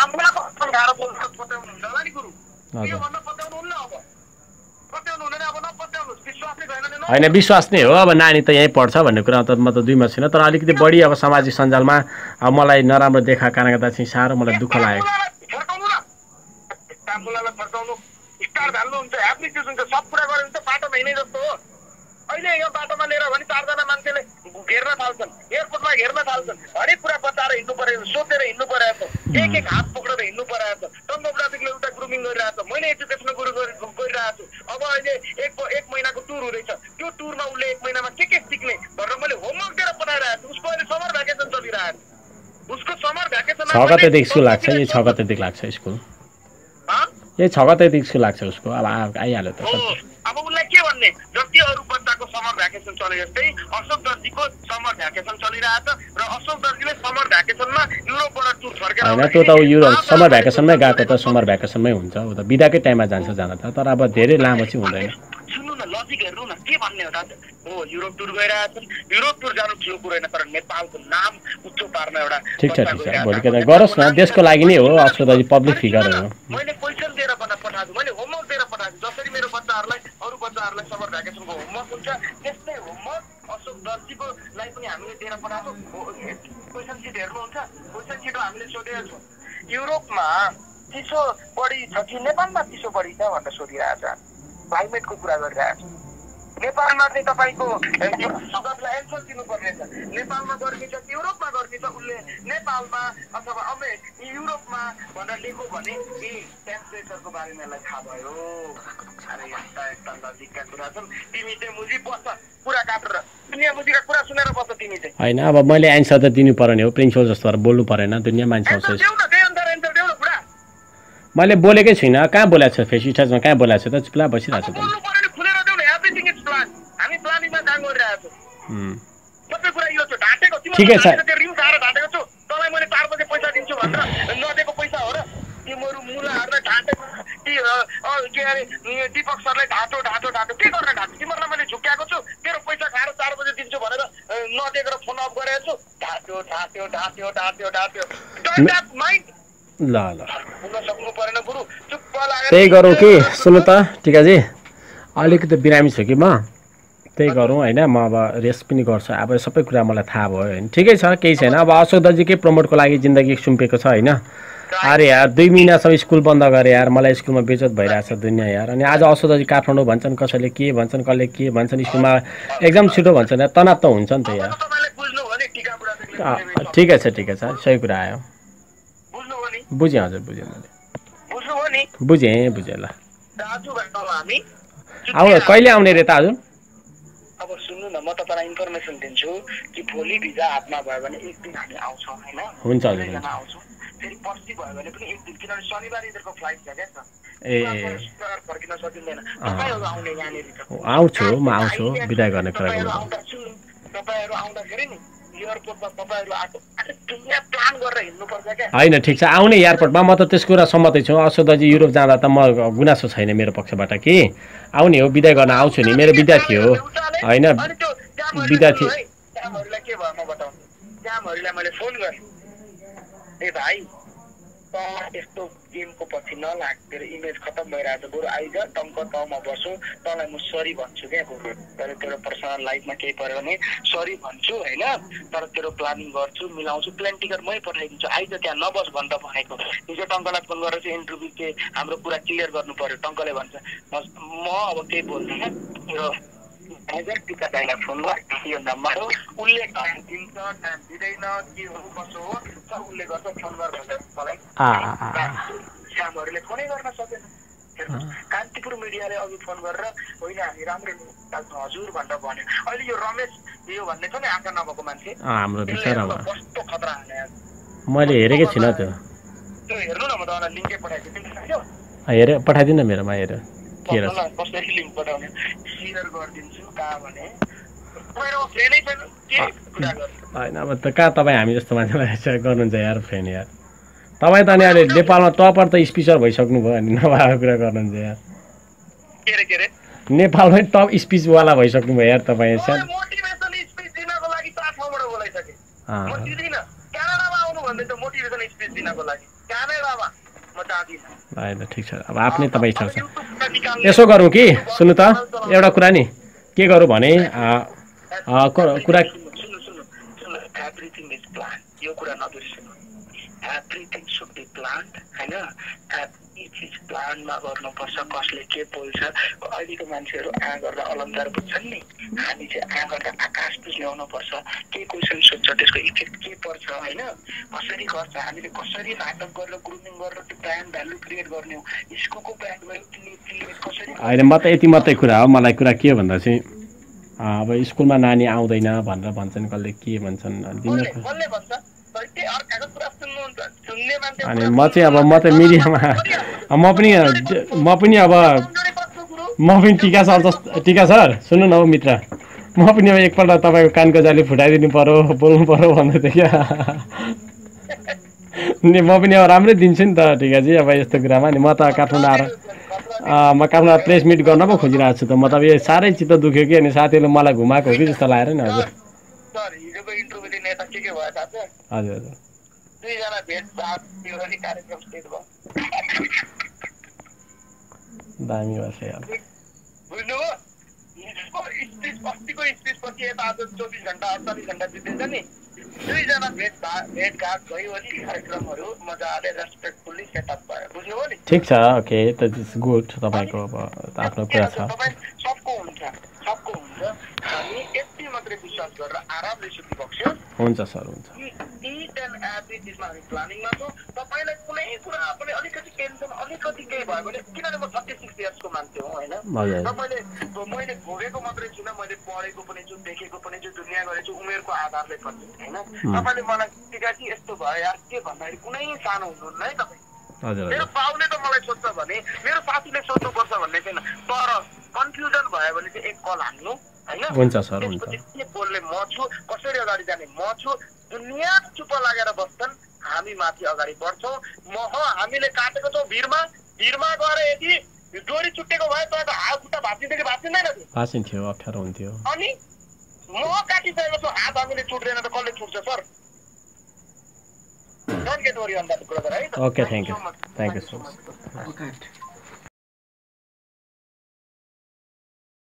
आम्लाको गाह्रो बोल्छ पत्याउनुहुन्छ होला नि गुरु। यो हजुर भन्न पत्याउनुहुन्न अब? होइन विश्वास नै हो। अब नानी त यहीँ पढ्छ भन्ने कुरा त म त दुईमा छुइनँ। तर अलिकति बढी अब सामाजिक सञ्जालमा अब मलाई नराम्रो देखाएको कारणले गर्दा चाहिँ साह्रो मलाई दुःख लाग्यो। फर्काउनु स्टार हाल्नुहुन्छ एप्लिकेसन हुन्छ सब कुरा गर्यो भने त बाटोमा हिँडे जस्तो हो। अहिले यो बाटोमा लिएर भने चारजना मान्छेले घेर्न थाल्छन्। एयरपोर्टमा घेर्न थाल्छन्। हरेक कुरा बचाएर हिँड्नु परेको छ, सोचेर हिँड्नु परेको छ। एक एक हात पक्रेर हिँड्नु परेको छ। टङ्गोब्रादेखिले एउटा ग्रुमिङ गरिरहेको छ। मैले एजुकेसनमा गुरु गरि- गरिरहेको छु। अब अहिले एक एक महिनाको टुर हुँदैछ। त्यो टुरमा उसले एक महिनामा के के सिक्ने भनेर मैले होमवर्क दिएर पठाइरहेको छु। उसको अहिले समर भ्याकेसन चलिरहेको छ। उसको समर भ्याकेसनमा छ गतेदेखि स्कुल लाग्छ। यही छ गतेदेखि लाग्छ स्कुल। हँ? यही छ गतेदेखि स्कुल लाग्छ उसको। अब आइहाल्यो त अब उसलाई के भन्ने? जति अरू बच्चाको समर भ्याकेसन चले जस्तै अशोक दर्जीको समर भ्याकेसन चलिरहेको छ र अशोक दर्जीले समर भ्याकेसनमा युरोपबाट टुर फर्केर होइन त्यो त यो समर भ्याकेसनमै गएको त समर भ्याकेसनमै हुन्छ ऊ त बिदाकै टाइममा जान्छ जान त तर अब धेरै लामो चाहिँ हुँदैन। सुन्नु न लजिक हेर्नु न के भन्ने हो दाजु हो युरोप टुर गइरहेछन्। युरोप टुर जानु ठुलो कुरो होइन तर नेपालको नाम उच्च पार्न एउटा ठिक छ ठिक छ। भोलिको। दिन गरोस् न देशको लागि नै हो अक्षरदाजी पब्लिक फिगर हो। मैले क्वेसन दिएर पठाएको मैले होमवर्क दिएर जसरी मेरो बच्चाहरूलाई अरू बच्चाहरूलाई समर भ्याकेसनको होमवर्क हुन्छ। त्यस्तै होमवर्क अशोक दर्जीकोलाई पनि हामीले दिएर पठाएको क्वेसन सिट हेर्नुहुन्छ? क्वेसन सिट हामीले सोधेका छौँ। युरोपमा चिसो बढी छ कि नेपालमा चिसो बढी छ भनेर सोधिरहेको छ क्लाइमेटको कुरा गरिरहेको छ नेपालमा चाहिँ तपाईँको सुगतलाई एन्सर दिनुपर्ने छ। नेपालमा गर्मी छ कि युरोपमा गर्मी छ उसले नेपालमा अथवा अमे युरोपमा भनेर लेखो भने ए टेम्परेचरको बारेमा यसलाई थाहा भयो। अरे यस्ता यस्ता नजिकका कुरा छन्। तिमी चाहिँ मुजी बस्छ कुरा काटेर दुनियाँ मुजीका कुरा सुनेर बस्छ तिमी चाहिँ। होइन अब मैले एन्सर त दिनु पर्ने हो प्रिन्सिपल जस्तो भएर बोल्नु परेन दुनियाँ मान्छे आउँछ मैले बोलेकै छुइनँ। कहाँ बोलाएको छ फेस? स्टेजमा कहाँ बोलाएको छ त? चुप्ला बसिरहेको छ त बोल्नु पऱ्यो नि खुलेर देऊ न एभ्रिथिङ इज प्लान हामी प्लानिङमा काम गरिरहेको छौँ उम्. सबै कुरा यो छ ढाँटेको ठिकै छ। रिम खाएर ढाँटेको छु। तँलाई मैले चार बजे पैसा दिन्छु भनेर नदिएको पैसा हो र। तिमीहरू मुलाहरूलाई ढाँटेको के अरे दिपक सरलाई ढाँटो ढाँटो ढाँटो। के गर्न ढाँटो तिमीहरूलाई मैले झुक्क्याएको छु। तेरो पैसा खाएर चार बजे दिन्छु भनेर नदिएको फोन अफ गरेको छु। ढाँट्यो ढाँट्यो ढाँट्यो ढाँट्यो ढाँट्यो। Mind. ल ल। त्यही गरौँ कि सुन्नु त टिकाजी। अलिकति बिरामी छु कि म? त्यही गरौँ होइन म अब रेस्ट पनि गर्छु। अब सबै कुरा मलाई थाहा भयो होइन। ठिकै छ केही छैन। अब अशोक दाजुकै प्रमोटको लागि जिन्दगी सुम्पेको छ होइन? अरे यार दुई महिनासम्म स्कुल बन्द गरेँ यार। मलाई स्कुलमा बेचत भइरहेछ दुनियाँ यार। अनि आज अशोक दाजु काठमाडौँ भन्छन् कसैले के भन्छन् कसले के भन्छन् स्कुलमा एक्जाम छिटो भन्छन् यार तनाव त हुन्छ नि त अब यार ठिकै छ ठिकै छ। सही कुरा आयो। बुझेँ हजुर बुझेँ मैले। बुझेँ बुझेँ ल। आउ कहिले आउने रे त अब न म तपाईँलाई इन्फर्मेसन दिन्छु कि भोलि भिजा हातमा भयो भने एक दिन हामी आउँछौँ होइन? हुन्छ आउँछौँ। फेरि पर्सि भयो भने पनि एक दिन किनभने शनिबार यिनीहरूको फ्लाइट छ क्या फर्किन सकिँदैन। तपाईँहरू आउने यहाँनिर। आउँछु म आउँछु बिदा गर्ने कुरा तपाईँहरू आउँदाखेरि नि होइन ठिक छ। आउने एयरपोर्टमा म त त्यस कुरा सम्मतै छु। अशोकदाजी युरोप जाँदा त म गुनासो छैन मेरो पक्षबाट कि। आउने हो बिदा गर्न आउँछु नि। मेरो विद्यार्थी हो होइन विद्यार्थी मैले फोन गरेँ। ए भाइ त यस्तो गेमको पछि नलाग तेरो इमेज खतम भइरहेको छ बरु आइज टङ्क तमा बसौँ तँलाई म सरी भन्छु क्या बरु। तर तेरो पर्सनल लाइफमा केही पऱ्यो भने सरी भन्छु होइन? तर तेरो प्लानिङ गर्छु मिलाउँछु प्लेन टिकट मै पठाइदिन्छु। आइज त्यहाँ नबस भन्दा भनेको। हिजो टङ्कलाई फोन गरेर चाहिँ इन्टरभ्यू के हाम्रो कुरा क्लियर गर्नु पर्यो। टङ्कले भन्छ म म अब केही बोल्दिनँ। म्यानेजर टिका दाइलाई फोन गर यो नम्बर हो उसले टाइम दिन्छ टाइम दिँदैन के हो कसो हो सब उसले गर्छ फोन गर भनेर मलाई। श्यामहरूले फोनै गर्न सकेन कान्तिपुर मिडियाले अघि फोन गरेर होइन हामी राम्रो हजुर भनेर भन्यो अहिले यो रमेश यो भन्ने छ नि आँखा नभएको मान्छे कस्तो खतरा हाने। मैले हेरेकै छुइनँ त्यो हेर्नु न म तपाईँलाई लिङ्कै पठाइदिन्छु? हेऱ्यो पठाइदिनु न मेरोमा ल, कसरी लिङ्क पठाउने सेयर गरिदिन्छु कहाँ भने होइन अब त कहाँ तपाईँ हामी जस्तो मान्छेलाई गर्नुहुन्छ यार फ्रेन्ड यार तपाईँ त अनि अहिले नेपालमा टपर त स्पिचर भइसक्नु भयो अनि नभएको कुरा गर्नुहुन्छ यार नेपालमै टप स्पिचवाला भइसक्नु भयो यार तपाईँ सानो मोटिभेसन स्पिच दिनको लागि होइन ठिक छ। अब आफ्नै तपाईँ इच्छा छ। यसो गरौँ कि सुन्नु त एउटा कुरा नि के गरौँ भने कुरा एभ्रिथिङ इज प्लान यो कुरा नबिर्सिनु। एभ्रिथिङ सुड बी प्लान होइन? चिज प्लानमा गर्नुपर्छ कसले के बोल्छ अहिलेको मान्छेहरू आ गरेर अलङ्कार बुझ्छन् नि हामी चाहिँ आ गरेर आकाश बुझ्ने पर्छ के क्वेसन सोध्छ त्यसको इफेक्ट के पर्छ होइन कसरी गर्छ हामीले कसरी नाटक गरेर ग्रुमिङ गरेर त्यो ब्रान्ड भ्यालु क्रिएट गर्ने हो स्कुलको ब्रान्ड भ्यालु क्रिएट कसरी होइन म त यति मात्रै कुरा हो मलाई कुरा के भन्दा चाहिँ अब स्कुलमा नानी आउँदैन भनेर भन्छन् कसले के भन्छन् अनि म चाहिँ अब म त मिडियामा म पनि म पनि अब म पनि टिका सर जस्तो टिका सर सुन्नु न हौ मित्र म पनि अब एकपल्ट तपाईँको कानको जाली फुटाइदिनु पऱ्यो बोल्नु पऱ्यो भन्दै थियो क्या नि म पनि अब राम्रै दिन्छु नि त टिकाजी अब यस्तो कुरामा नि म त काठमाडौँ आएर म काठमाडौँ प्रेस मिट गर्न पो खोजिरहेको छु त म त अब यो साह्रै चित्त दुख्यो कि अनि साथीहरूले मलाई घुमाएको हो कि जस्तो लागेर नि हजुर यता के के भयो थाहा छ हजुर हजुर। दुईजना भेट साथ त्यो अनि कार्यक्रम स्टेट भयो दामी भएछ हिजोको स्पिच अस्तिको स्पिच पछि यता आज चौबिस घन्टा अडचालिस घन्टा बित्दैछ नि। दुईजना भेट भा- भेटघाट भयो अनि कार्यक्रमहरू मजाले रेस्पेक्टफुल्ली सेटअप भयो। बुझ्नुभयो नि? ठिक छ ओके त इट्स गुड तपाईँको अब आफ्नो कुरा छ। तपाईँ सबको हुन्छ सबको हुन्छ। हामी यति मात्रै विश्वास गरेर आरामले सुतिबक्स्यो हुन्छ सर हुन्छ। इट एन्ड एभ्री चिजमा हामी प्लानिङमा छौँ। तपाईँलाई कुनै कुरा पनि अलिकति टेन्सन अलिकति केही भयो भने किनभने म थर्टी सिक्स इयर्सको मान्छे हो होइन? तपाईँले मैले भोगेको मात्रै छुइनँ मैले पढेको पनि छु देखेको पनि छु दुनियाँ गरेको छु उमेरको आधारले पनि होइन? तपाईँले मलाई टिकाची यस्तो भयो यार के भन्दाखेरि कुनै सानो हुनुहुन्न है तपाईँ। मेरो बाउले त मलाई सोध्छ भने मेरो साथीले सोध्नुपर्छ भन्ने छैन। तर कन्फ्युजन भयो भने चाहिँ एक कल हान्नु। होइन? हुन्छ बोल्ने म छु कसरी अगाडि जाने? म छु। दुनियाँ चुप लागेर बस्छन्। हामी माथि अगाडि बढ्छौँ। म हो हामीले काटेको छौँ भिरमा भिरमा गएर यदि डोरी चुटेको भए त हात खुट्टा भाँचिँदै कि भाँचिँदैन भाँचिन्थ्यो अप्ठ्यारो हुन्थ्यो। अनि म काटिसकेको छु। हात हामीले छुट्दैन त कसले छुट्छ sir? Don't get worry on that brother है thank you. Thank you so much. much.